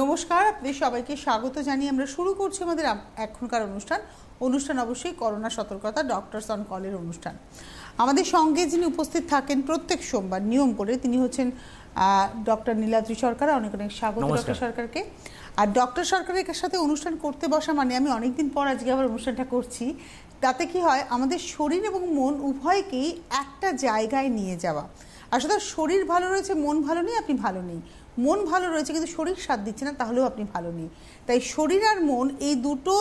নমস্কার আপনাদের সবাইকে স্বাগত জানিয়ে আমরা শুরু করছি আমাদের এখনকার অনুষ্ঠান। অনুষ্ঠান অবশ্যই করোনা সতর্কতা ডক্টরস অন কলের অনুষ্ঠান। আমাদের সঙ্গে যিনি উপস্থিত থাকেন প্রত্যেক সোমবার নিয়ম করে তিনি হচ্ছেন ডক্টর নীলাদ্রি সরকার। অনেক অনেক স্বাগত ডক্টর সরকারকে। আর ডক্টর সরকারের সাথে অনুষ্ঠান করতে বসা মানে আমি অনেকদিন পর আজকে আবার অনুষ্ঠানটা করছি। তাতে কি হয় আমাদের শরীর এবং মন উভয়কেই একটা জায়গায় নিয়ে যাওয়া। আসলে শরীর ভালো রয়েছে মন ভালো নেই আপনি ভালো নেই। মন ভালো রয়েছে, কিন্তু শরীর সাথ দিচ্ছে না, তাহলেও আপনি ভালো নেই। তাই শরীর আর মন এই দুটো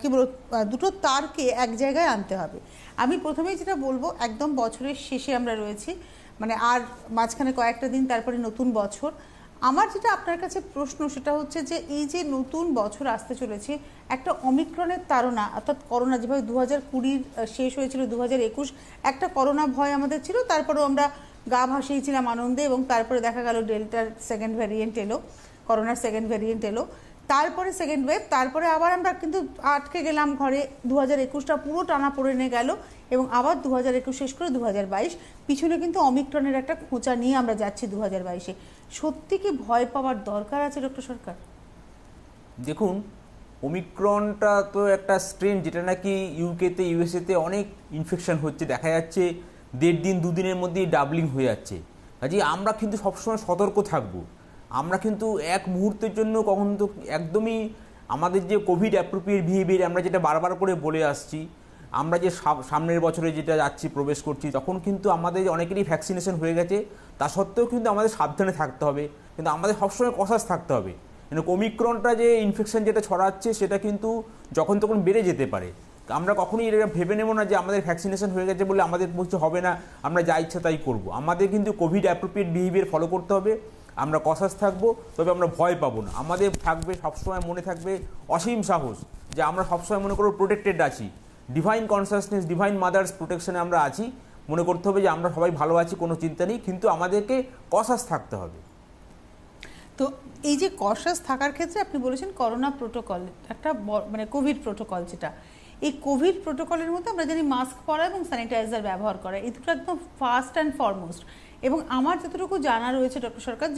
কি বলব দুটো তারকে এক জায়গায় আনতে হবে। আমি প্রথমেই যেটা বলব, একদম বছরের শেষে আমরা রয়েছি মানে আর মাঝখানে কয়েকটা দিন, তারপরে নতুন বছর। আমার যেটা আপনার কাছে প্রশ্ন, সেটা হচ্ছে যে, এই যে নতুন বছর আসতে চলেছে, একটা অমিক্রণের তাড়না, অর্থাৎ করোনা যেভাবে দু হাজার কুড়ির শেষ হয়েছিল দু হাজার একুশ, একটা করোনা ভয় আমাদের ছিল, তারপরেও আমরা গা ভাসিয়েছিলাম আনন্দে এবং তারপরে দেখা গেল ডেল্টার সেকেন্ড ভ্যারিয়েন্ট এলো করোনার সেকেন্ড ভ্যারিয়েন্ট এলো। তারপরে সেকেন্ড ওয়েভ তারপরে আবার আমরা কিন্তু আটকে গেলাম ঘরে। দু হাজার একুশটা পুরো টানা পড়ে নিয়ে গেল এবং আবার দু হাজার একুশ শেষ করে দু হাজার বাইশ। পিছনে কিন্তু অমিক্রণের একটা খোঁচা নিয়ে আমরা যাচ্ছি দু হাজার বাইশে। সত্যি কি ভয় পাওয়ার দরকার আছে ডক্টর সরকার? দেখুন ওমিক্রনটা তো একটা স্ট্রেন যেটা নাকি ইউকেতে ইউএসএতে অনেক ইনফেকশন হচ্ছে, দেখা যাচ্ছে। দেড় দিন দুদিনের মধ্যেই ডাবলিং হয়ে যাচ্ছে। কাজে আমরা কিন্তু সবসময় সতর্ক থাকব। আমরা কিন্তু এক মুহূর্তের জন্য কখন তো একদমই আমাদের যে কোভিড অ্যাপ্রোপ্রিয়েট বিহেভিয়ার আমরা যেটা বারবার করে বলে আসছি, আমরা যে সাম- সামনের বছরে যেটা যাচ্ছি, প্রবেশ করছি, তখন কিন্তু আমাদের অনেকেরই ভ্যাকসিনেশন হয়ে গেছে। তা সত্ত্বেও কিন্তু আমাদের সাবধানে থাকতে হবে। কিন্তু আমাদের সবসময় কষাস থাকতে হবে। কিন্তু ওমিক্রনটা যে ইনফেকশন যেটা ছড়াচ্ছে, সেটা কিন্তু যখন তখন বেড়ে যেতে পারে। আমরা কখনোই এটা ভেবে নেব না যে আমাদের ভ্যাকসিনেশন হয়ে গেছে বলে আমাদের কিছু হবে না, আমরা যা ইচ্ছা তাই করব। আমাদের কিন্তু কোভিড অ্যাপ্রোপ্রিয়েট বিহেভিয়ার ফলো করতে হবে, আমরা কষাস থাকব, তবে আমরা ভয় পাবো না। আমাদের থাকবে, সবসময় মনে থাকবে অসীম সাহস যে আমরা সবসময় মনে করব প্রোটেক্টেড আছি। ডিভাইন কনসাসনেস ডিভাইন মাদার্স প্রোটেকশনে আমরা আছি। মনে করতে হবে যে আমরা সবাই ভালো আছি, কোনো চিন্তা নেই, কিন্তু আমাদেরকে কষাস থাকতে হবে। তো এই যে কশাস থাকার ক্ষেত্রে আপনি বলেছেন করোনা প্রোটোকল একটা মানে কোভিড প্রোটোকল যেটা এই কোভিড প্রোটোকলের মধ্যে আমরা জানি মাস্ক পরা এবং স্যানিটাইজার ব্যবহার করা, এই দুটো একদম ফার্স্ট অ্যান্ড ফরমোস্ট। এবং আমার যতটুকু জানা রয়েছে, ডক্টর সরকার,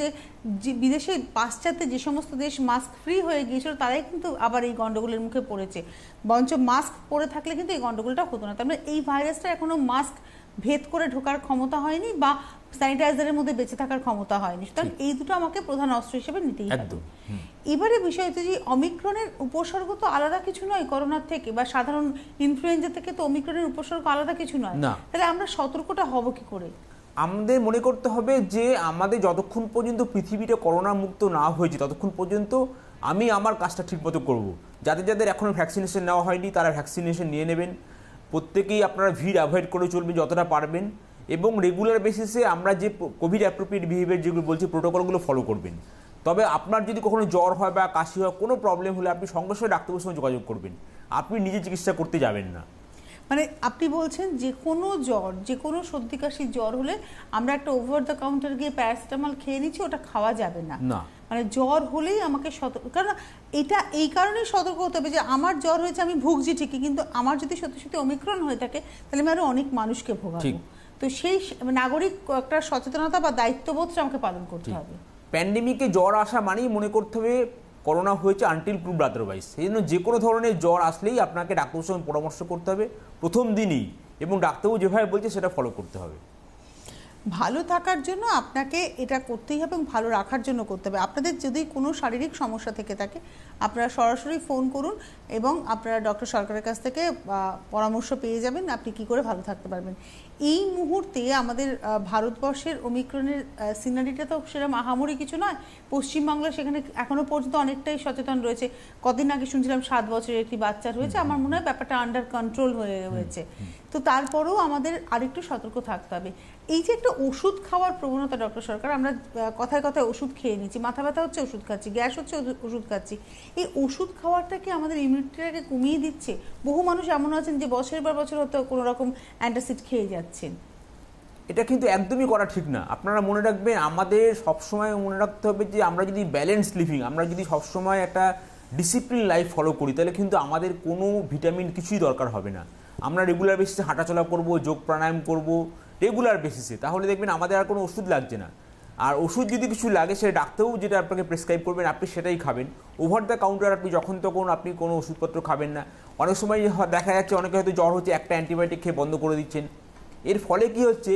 যে বিদেশে পাশ্চাত্যে যে সমস্ত দেশ মাস্ক ফ্রি হয়ে গিয়েছিল, তারাই কিন্তু আবার এই গন্ডগোলের মুখে পড়েছে। বঞ্চ মাস্ক পরে থাকলে কিন্তু এই গণ্ডগোলটা হতো না। তার মানে এই ভাইরাসটা এখনও মাস্ক ভেদ করে ঢোকার ক্ষমতা হয়নি বা স্যানিটাইজারের মধ্যে বেঁচে থাকার ক্ষমতা হয়নি। সুতরাং এই দুটো আমাকে প্রধান অস্ত্র হিসেবে নিতেই হবে। এবারে বিষয় হচ্ছে যে অমিক্রণের উপসর্গ তো আলাদা কিছু নয় করোনার থেকে বা সাধারণ ইনফ্লুয়েঞ্জা থেকে তো অমিক্রণের উপসর্গ আলাদা কিছু নয়। তাহলে আমরা সতর্কটা হব কি করে? আমাদের মনে করতে হবে যে আমাদের যতক্ষণ পর্যন্ত পৃথিবীটা করোনা মুক্ত না হয়েছে ততক্ষণ পর্যন্ত আমি আমার কাজটা ঠিকমতো করব। যাদের যাদের এখনও ভ্যাকসিনেশন নেওয়া হয়নি তারা ভ্যাকসিনেশন নিয়ে নেবেন। প্রত্যেকেই আপনারা ভিড় অ্যাভয়েড করে চলবেন যতটা পারবেন। এবং রেগুলার বেসিসে আমরা যে কোভিড অ্যাপ্রোপ্রিয়েট বিহেভিয়ার যেগুলো বলছি প্রোটোকলগুলো ফলো করবেন। তবে আপনার যদি কখনো জ্বর হয় বা কাশি হয় কোনো প্রবলেম হলে আপনি সঙ্গে সঙ্গে ডাক্তারের সঙ্গে যোগাযোগ করবেন। আপনি নিজে চিকিৎসা করতে যাবেন না। মানে আপনি বলছেন যে কোনো জ্বর যে কোনো সর্দি কাশির জ্বর হলে আমরা একটা ওভার দ্য কাউন্টার গিয়ে প্যারাসিটামল খেয়ে নিচ্ছি ওটা খাওয়া যাবে না। না। মানে জ্বর হলেই আমাকে সতর্ক কারণ এটা এই কারণেই সতর্ক হতে হবে যে আমার জ্বর হয়েছে আমি ভুগছি ঠিকই কিন্তু আমার যদি সত্যি সত্যি অমিক্রণ হয়ে থাকে তাহলে আমি আরও অনেক মানুষকে ভোগাবো। তো সেই নাগরিক একটা সচেতনতা বা দায়িত্ববোধটা আমাকে পালন করতে হবে। প্যান্ডেমিকে জ্বর আসা মানেই মনে করতে হবে করোনা হয়েছে আনটিল প্রুভ আদারওয়াইজ সেই জন্য যে কোনো ধরনের জ্বর আসলেই আপনাকে ডাক্তারের সঙ্গে পরামর্শ করতে হবে প্রথম দিনই এবং ডাক্তারবাবু যেভাবে বলছে সেটা ফলো করতে হবে। ভালো থাকার জন্য আপনাকে এটা করতেই হবে এবং ভালো রাখার জন্য করতে হবে। আপনাদের যদি কোনো শারীরিক সমস্যা থেকে থাকে আপনারা সরাসরি ফোন করুন এবং আপনারা ডক্টর সরকারের কাছ থেকে পরামর্শ পেয়ে যাবেন আপনি কি করে ভালো থাকতে পারবেন। এই মুহূর্তে আমাদের ভারতবর্ষের অমিক্রণের সিনারিটা তো সেরকম আহামরি কিছু নয়। পশ্চিমবাংলা সেখানে এখনও পর্যন্ত অনেকটাই সচেতন রয়েছে। কদিন আগে শুনছিলাম সাত বছরের একটি বাচ্চা রয়েছে। আমার মনে হয় ব্যাপারটা আন্ডার কন্ট্রোল হয়ে রয়েছে তো তারপরেও আমাদের আরেকটু সতর্ক থাকতে হবে। এই যে একটা ওষুধ খাওয়ার প্রবণতা ডক্টর সরকার আমরা কথায় কথায় ওষুধ খেয়ে নিচ্ছি। মাথা ব্যথা হচ্ছে ওষুধ খাচ্ছি। গ্যাস হচ্ছে ওষুধ- খাচ্ছি। এই ওষুধ খাওয়াটা কি আমাদের ইমিউনিটিটাকে কমিয়ে দিচ্ছে? বহু মানুষ এমন আছেন যে বছরের পর বছর হয়তো কোনো রকম অ্যান্টাসিড খেয়ে যাচ্ছেন এটা কিন্তু একদমই করা ঠিক না। আপনারা মনে রাখবেন, আমাদের সবসময় মনে রাখতে হবে যে, আমরা যদি ব্যালেন্স লিভিং আমরা যদি সবসময় একটা ডিসিপ্লিন লাইফ ফলো করি, তাহলে কিন্তু আমাদের কোনো ভিটামিন কিছুই দরকার হবে না। আমরা রেগুলার বেসিসে হাঁটাচলা করব, যোগ প্রাণায়াম করব রেগুলার বেসিসে তাহলে দেখবেন আমাদের আর কোনো ওষুধ লাগছে না। আর ওষুধ যদি কিছু লাগে, সেটা ডাক্তারবাবু যেটা আপনাকে প্রেসক্রাইব করবেন, আপনি সেটাই খাবেন। ওভার দ্য কাউন্টার আপনি যখন তখন আপনি কোনো ওষুধপত্র খাবেন না। অনেক সময় দেখা যাচ্ছে, অনেকে হয়তো জ্বর হচ্ছে, একটা অ্যান্টিবায়োটিক খেয়ে বন্ধ করে দিচ্ছেন। এর ফলে কি হচ্ছে?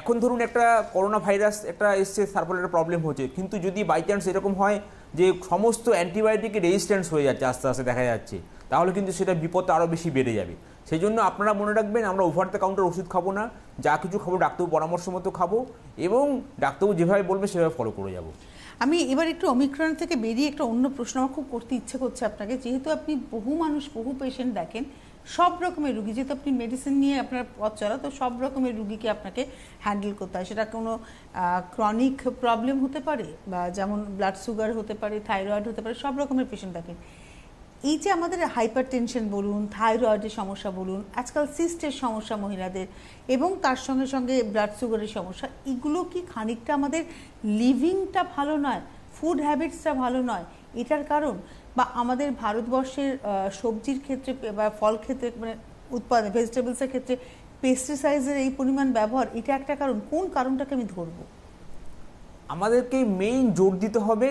এখন ধরুন একটা করোনা ভাইরাস একটা এসছে, তার ফলে একটা প্রবলেম হচ্ছে। কিন্তু যদি বাই চান্স এরকম হয় যে সমস্ত অ্যান্টিবায়োটিকের রেজিস্ট্যান্স হয়ে যাচ্ছে আস্তে আস্তে দেখা যাচ্ছে, তাহলে কিন্তু সেটা বিপদ আরও বেশি বেড়ে যাবে। সেই জন্য আপনারা মনে রাখবেন, আমরা ওভার দ্য কাউন্টার ওষুধ খাব না, যা কিছু খাব ডাক্তারবাবু পরামর্শ মতো খাব এবং ডাক্তারবাবু যেভাবে বলবে সেভাবে ফলো করে যাব। আমি এবার একটু অমিক্রণ থেকে বেরিয়ে একটা অন্য প্রশ্ন, আমার খুব করতে ইচ্ছে করছে আপনাকে। যেহেতু আপনি বহু মানুষ, বহু পেশেন্ট দেখেন সব রকমের রুগী, যেহেতু আপনি মেডিসিন নিয়ে আপনার পথ চলা, তো সব রকমের রুগীকে আপনাকে হ্যান্ডেল করতে হয়। সেটা কোনো ক্রনিক প্রবলেম হতে পারে বা যেমন ব্লাড সুগার হতে পারে থাইরয়েড হতে পারে, সব রকমের পেশেন্ট দেখেন। এই যে আমাদের হাইপার টেনশন বলুন থাইরয়েডের সমস্যা বলুন, আজকাল সিস্টের সমস্যা মহিলাদের এবং তার সঙ্গে সঙ্গে ব্লাড সুগারের সমস্যা, এগুলো কি খানিকটা আমাদের লিভিংটা ভালো নয় ফুড হ্যাবিটসটা ভালো নয়? এটার কারণ বা আমাদের ভারতবর্ষের সবজির ক্ষেত্রে বা ফল ক্ষেত্রে মানে উৎপাদন ভেজিটেবলসের ক্ষেত্রে পেস্টিসাইডের এই পরিমাণ ব্যবহার, এটা একটা কারণ। কোন কারণটাকে আমি ধরবো? আমাদেরকে মেইন জোর দিতে হবে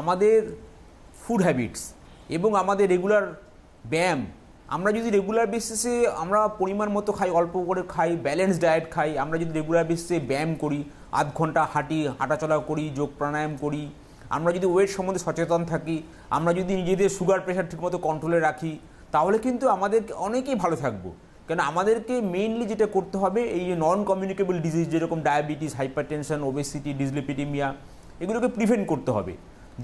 আমাদের ফুড হ্যাবিটস এবং আমাদের রেগুলার ব্যায়াম। আমরা যদি রেগুলার বেসিসে আমরা পরিমাণ মতো খাই, অল্প করে খাই ব্যালেন্স ডায়েট খাই, আমরা যদি রেগুলার বেসিসে ব্যায়াম করি, আধ ঘণ্টা হাঁটি, হাঁটাচলা করি, যোগ প্রাণায়াম করি আমরা যদি ওয়েট সম্বন্ধে সচেতন থাকি, আমরা যদি নিজেদের সুগার প্রেশার ঠিকমতো কন্ট্রোলে রাখি, তাহলে কিন্তু আমাদের অনেকেই ভালো থাকব। কেন আমাদেরকে মেইনলি যেটা করতে হবে, এই যে নন কমিউনিকেবল ডিজিজ যেরকম ডায়াবেটিস হাইপারটেনশন ওবেসিটি ডিসলিপিটিমিয়া এগুলোকে প্রিভেন্ট করতে হবে।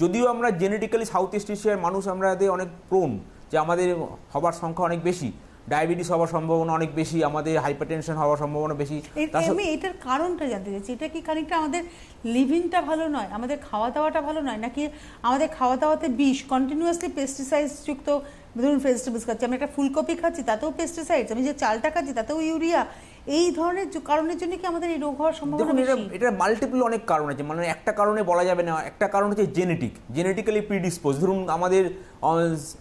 যদিও আমরা জেনেটিক্যালি সাউথ ইস্ট এশিয়ার মানুষ আমাদের অনেক প্রোন যে আমাদের হবার সংখ্যা অনেক বেশি ডায়াবেটিস হওয়ার সম্ভাবনা অনেক বেশি আমাদের হাইপারটেনশন হওয়ার সম্ভাবনা বেশি। আমি এটার কারণটা জানতে চাইছি এটা কি খানিকটা আমাদের লিভিংটা ভালো নয় আমাদের খাওয়া দাওয়াটা ভালো নয় নাকি আমাদের খাওয়া দাওয়াতে বিষ কন্টিনিউয়াসলি পেস্টিসাইড যুক্ত ধরুন ভেজিটেবলস খাচ্ছি আমি একটা ফুলকপি খাচ্ছি তাতেও পেস্টিসাইডস আমি যে চালটা খাচ্ছি তাতেও ইউরিয়া এই ধরনের কারণের জন্য কি আমাদের এই রোগ হওয়ার সম্ভাবনা এটা বেশি? এটা মাল্টিপল অনেক কারণ আছে। মানে একটা কারণে বলা যাবে না একটা কারণ হচ্ছে জেনেটিক জেনেটিক্যালি প্রিডিসপোজ ধরুন আমাদের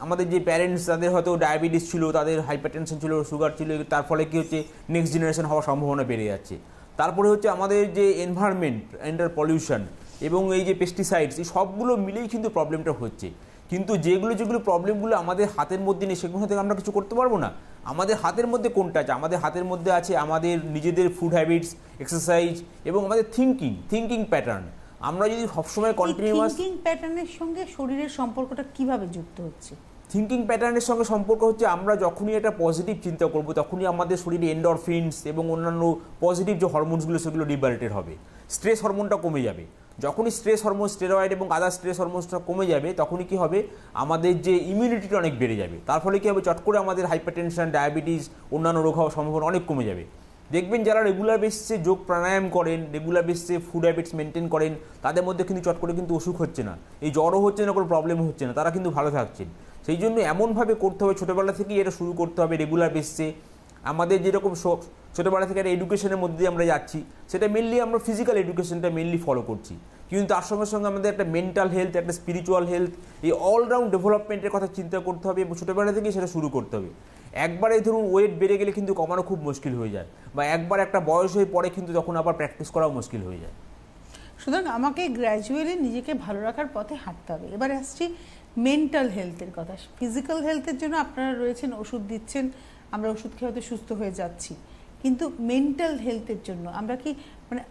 আমাদের যে প্যারেন্টস তাদের হয়তো ডায়াবেটিস ছিল তাদের হাইপারটেনশন ছিল সুগার ছিল তার ফলে কি হচ্ছে নেক্সট জেনারেশন হওয়ার সম্ভাবনা বেড়ে যাচ্ছে। তারপরে হচ্ছে আমাদের যে এনভায়রনমেন্ট এন্ডার পলিউশন এবং এই যে পেস্টিসাইডস এই সবগুলো মিলেই কিন্তু প্রবলেমটা হচ্ছে। কিন্তু যেগুলো যেগুলো প্রবলেমগুলো আমাদের হাতের মধ্যে নেই সেগুলো থেকে আমরা কিছু করতে পারব না। আমাদের হাতের মধ্যে কোনটা আছে? আমাদের হাতের মধ্যে আছে আমাদের নিজেদের ফুড হ্যাবিটস এক্সারসাইজ এবং আমাদের থিঙ্কিং থিঙ্কিং প্যাটার্ন আমরা যদি সবসময় কন্টিনিউয়াস থিঙ্কিং প্যাটার্নের সঙ্গে শরীরের সম্পর্কটা কীভাবে যুক্ত হচ্ছে? থিঙ্কিং প্যাটার্নের সঙ্গে সম্পর্ক হচ্ছে আমরা যখনই একটা পজিটিভ চিন্তা করব তখনই আমাদের শরীরে এন্ডরফিনস এবং অন্যান্য পজিটিভ যে হরমোনসগুলো সেগুলো লিবারেটেড হবে। স্ট্রেস হরমোনটা কমে যাবে। যখনই স্ট্রেস হরমোন স্টেরয়েড এবং আদার স্ট্রেস হরমোনসটা কমে যাবে, তখনই কি হবে? আমাদের যে ইমিউনিটিটা অনেক বেড়ে যাবে। তার ফলে কি হবে? চট করে আমাদের হাইপারটেনশন ডায়াবেটিস অন্যান্য রোগ হওয়ার সম্ভাবনা অনেক কমে যাবে। দেখবেন যারা রেগুলার বেসিসে যোগ প্রাণায়াম করেন রেগুলার বেসিসে ফুড হ্যাবিটস মেনটেন করেন, তাদের মধ্যে কিন্তু চট করে কিন্তু অসুখ হচ্ছে না। এই জ্বরও হচ্ছে না, কোনো প্রবলেম হচ্ছে না, তারা কিন্তু ভালো থাকছেন। সেই জন্য এমনভাবে করতে হবে, ছোটোবেলা থেকেই এটা শুরু করতে হবে রেগুলার বেসিসে আমাদের যেরকম ছোটোবেলা থেকে একটা এডুকেশনের মধ্যে দিয়ে আমরা যাচ্ছি, সেটা মেনলি আমরা ফিজিক্যাল এডুকেশনটা মেনলি ফলো করছি। কিন্তু তার সঙ্গে সঙ্গে আমাদের একটা মেন্টাল হেলথ একটা স্পিরিচুয়াল হেলথ এই অলরাউন্ড ডেভেলপমেন্টের কথা চিন্তা করতে হবে, এবং ছোটোবেলা থেকেই সেটা শুরু করতে হবে। একবারে ধরুন ওয়েট বেড়ে গেলে কিন্তু কমানো খুব মুশকিল হয়ে যায়, বা একবার একটা বয়স হয়ে পরে কিন্তু তখন আবার প্র্যাকটিস করাও মুশকিল হয়ে যায়। সুতরাং আমাকে গ্র্যাজুয়ালি নিজেকে ভালো রাখার পথে হাঁটতে হবে। এবারে আসছি মেন্টাল হেলথের কথা। ফিজিক্যাল হেলথের জন্য আপনারা রয়েছেন, ওষুধ দিচ্ছেন, আমরা ওষুধ খেয়ে হয়তো সুস্থ হয়ে যাচ্ছি। কিন্তু মেন্টাল হেলথের জন্য। আমরা কি মানে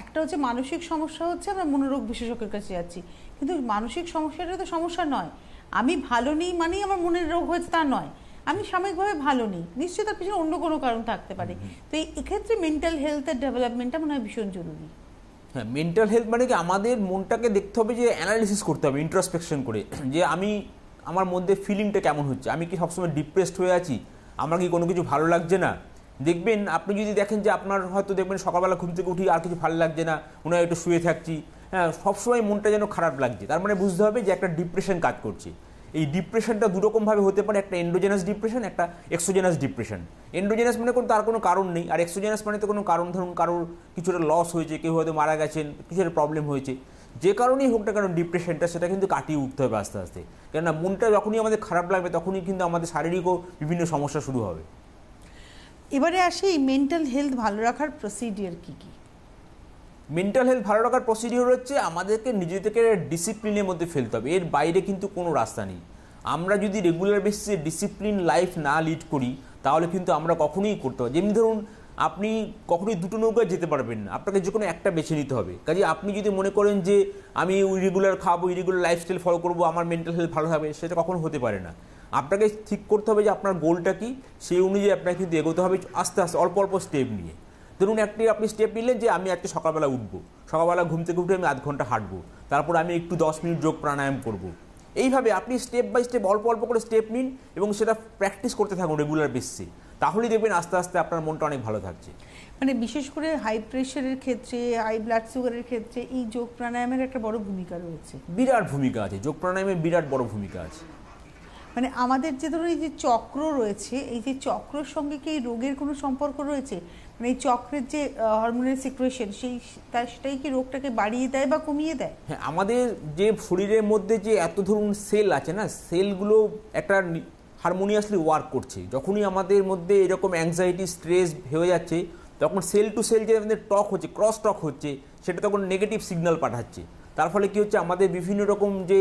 একটা হচ্ছে মানসিক সমস্যা হচ্ছে আমরা মনোরোগ বিশেষজ্ঞের কাছে যাচ্ছি। কিন্তু মানসিক সমস্যাটা তো সমস্যা নয়। আমি ভালো নেই মানেই আমার মনের রোগ হয়েছে তা নয়। আমি সাময়িকভাবে ভালো নেই। নিশ্চয়ই তার পিছনে অন্য কোনো কারণ থাকতে পারে। তো এক্ষেত্রে মেন্টাল হেলথের ডেভেলপমেন্টটা মনে হয় ভীষণ জরুরি। হ্যাঁ মেন্টাল হেলথ মানে কি আমাদের মনটাকে দেখতে হবে যে অ্যানালিসিস করতে হবে ইন্ট্রোস্পেকশন করে। যে আমি আমার মধ্যে ফিলিংটা কেমন হচ্ছে? আমি কি সবসময় ডিপ্রেসড হয়ে আছি? আমার কি কোনো কিছু ভালো লাগছে না? দেখবেন, আপনি যদি দেখেন যে আপনার হয়তো দেখবেন সকালবেলা ঘুম থেকে উঠি আর কিছু ভালো লাগছে না হয় একটু শুয়ে থাকছি হ্যাঁ সবসময় মনটা যেন খারাপ লাগছে। তার মানে বুঝতে হবে যে একটা ডিপ্রেশন কাজ করছে। এই ডিপ্রেশনটা দুরকমভাবে হতে পারে একটা এন্ডোজেনাস ডিপ্রেশন একটা এক্সোজেনাস ডিপ্রেশন এন্ডোজেনাস মানে কোনো, তার কোনো কারণ নেই। আর এক্সোজেনাস মানে তো কোনো কারণ, ধরুন কারোর কিছুটা লস হয়েছে, কেউ হয়তো মারা গেছেন, কিছুটা প্রবলেম হয়েছে। যে কারণেই হোক না কারণ ডিপ্রেশনটা সেটা কিন্তু কাটিয়ে উঠতে হবে আস্তে আস্তে। কেননা মনটা যখনই আমাদের খারাপ লাগবে, তখনই কিন্তু আমাদের শারীরিকও বিভিন্ন সমস্যা শুরু হবে। এবারে আসি এই মেন্টাল হেলথ ভালো রাখার প্রসিডিয়ার কি কি? মেন্টাল হেলথ ভালো রাখার প্রসিডিওর হচ্ছে আমাদেরকে নিজেদেরকে ডিসিপ্লিনের মধ্যে ফেলতে হবে। এর বাইরে কিন্তু কোনো রাস্তা নেই। আমরা যদি রেগুলার বেসিসে ডিসিপ্লিন লাইফ না লিড করি, তাহলে কিন্তু আমরা কখনোই করতে পারি যেমনি ধরুন, আপনি কখনোই দুটো নৌকায় যেতে পারবেন না। আপনাকে যে কোনো একটা বেছে নিতে হবে। কাজে আপনি যদি মনে করেন যে, আমি রেগুলার খাব রেগুলার লাইফস্টাইল ফলো করব, আমার মেন্টাল হেলথ ভালো থাকবে, সেটা কখনো হতে পারে না। আপনাকে ঠিক করতে হবে যে আপনার গোলটা কি সেই অনুযায়ী আপনাকে কিন্তু এগোতে হবে আস্তে আস্তে অল্প অল্প স্টেপ নিয়ে। ধরুন একটি আপনি স্টেপ নিলেন যে আমি আজকে সকালবেলা উঠবো সকালবেলা ঘুম থেকে উঠে আমি আধ ঘণ্টা হাঁটবো তারপর আমি একটু দশ মিনিট যোগ প্রাণায়াম করব। এইভাবে আপনি স্টেপ বাই স্টেপ অল্প অল্প করে স্টেপ নিন এবং সেটা প্র্যাকটিস করতে থাকুন রেগুলার বেসিসে তাহলেই দেখবেন আস্তে আস্তে আপনার মনটা অনেক ভালো থাকছে। মানে বিশেষ করে হাই প্রেশারের ক্ষেত্রে হাই ব্লাড সুগারের ক্ষেত্রে এই যোগ প্রাণায়ামের একটা বড় ভূমিকা রয়েছে। বিরাট ভূমিকা আছে যোগ প্রাণায়ামের বিরাট বড় ভূমিকা আছে। মানে আমাদের যে ধরুন এই যে চক্র রয়েছে, এই যে চক্রের সঙ্গে কি এই রোগের কোনো সম্পর্ক রয়েছে? মানে এই চক্রের যে হরমোনের সিক্রেশন সেই, তার, সেটাই কি রোগটাকে বাড়িয়ে দেয় বা কমিয়ে দেয়? হ্যাঁ আমাদের যে শরীরের মধ্যে যে এত ধরুন সেল আছে না সেলগুলো একটা হারমোনিয়াসলি ওয়ার্ক করছে। যখনই আমাদের মধ্যে এরকম অ্যাংজাইটি স্ট্রেস হয়ে যাচ্ছে, তখন সেল টু সেল যে আমাদের টক হচ্ছে ক্রস টক হচ্ছে, সেটা তখন নেগেটিভ সিগন্যাল পাঠাচ্ছে। তার ফলে কী হচ্ছে, আমাদের বিভিন্ন রকম যে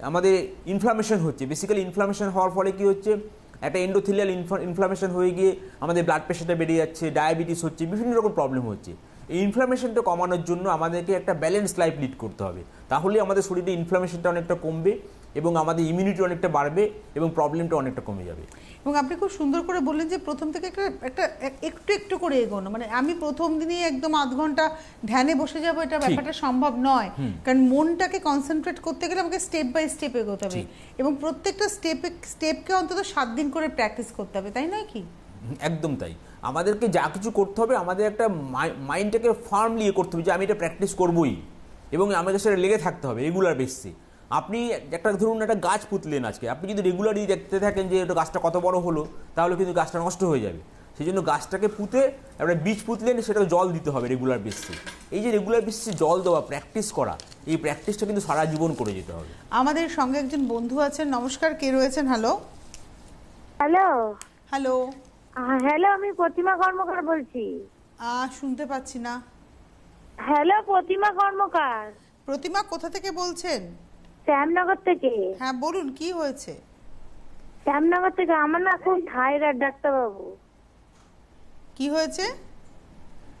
আমাদের ইনফ্লামেশন হচ্ছে। বেসিক্যালি ইনফ্লামেশন হওয়ার ফলে কি হচ্ছে? একটা এন্ডোথিলিয়াল ইনফ্লামেশন হয়ে গিয়ে আমাদের ব্লাড প্রেশারটা বেড়ে যাচ্ছে ডায়াবেটিস হচ্ছে, বিভিন্ন রকম প্রবলেম হচ্ছে। এই ইনফ্লামেশনটা কমানোর জন্য আমাদেরকে একটা ব্যালেন্স লাইফ লিড করতে হবে। তাহলে আমাদের শরীরে ইনফ্লামেশনটা অনেকটা কমবে এবং আমাদের ইমিউনিটি অনেকটা বাড়বে এবং প্রবলেমটা অনেকটা কমে যাবে। এবং আপনি খুব সুন্দর করে বললেন যে প্রথম থেকে একটা একটা একটু একটু করে এগোনো। মানে আমি প্রথম দিনই একদম আধ ঘণ্টা ধ্যানে বসে যাব এটা ব্যাপারটা সম্ভব নয়। কারণ মনটাকে কনসেন্ট্রেট করতে গেলে আমাকে স্টেপ বাই স্টেপ এগোতে হবে। এবং প্রত্যেকটা স্টেপে স্টেপকে অন্তত সাত দিন করে প্র্যাকটিস করতে হবে তাই নয় কি? একদম তাই। আমাদেরকে যা কিছু করতে হবে আমাদের একটা মাইন্ডটাকে ফার্মলি ইয়ে করতে হবে যে আমি এটা প্র্যাকটিস করবই। এবং আমাদের সেটা লেগে থাকতে হবে রেগুলার বেসিসে আপনি একটা ধরুন একটা গাছ পুতলেন আজকে আপনি যদি রেগুলারলি দেখতে থাকেন যে এটা গাছটা কত বড় হলো তাহলে কিন্তু গাছটা নষ্ট হয়ে যাবে। সেই জন্য গাছটাকে পুঁতে একটা বীজ পুতলেন সেটাকে জল দিতে হবে রেগুলার বেসিসে এই যে রেগুলার বেসিসে জল দেওয়া প্র্যাকটিস করা এই প্র্যাকটিসটা কিন্তু সারা জীবন করে যেতে হবে। আমাদের সঙ্গে একজন বন্ধু আছেন নমস্কার কে রয়েছেন? হ্যালো হ্যালো হ্যালো হ্যালো আমি প্রতিমা কর্মকার বলছি। শুনতে পাচ্ছি না। হ্যালো প্রতিমা কর্মকার। প্রতিমা কোথা থেকে বলছেন? শ্যামনগর থেকে। হ্যাঁ বলুন কি হয়েছে? শ্যামনগর থেকে আমার না খুব থাইরয়েড ডাক্তারবাবু। কি হয়েছে?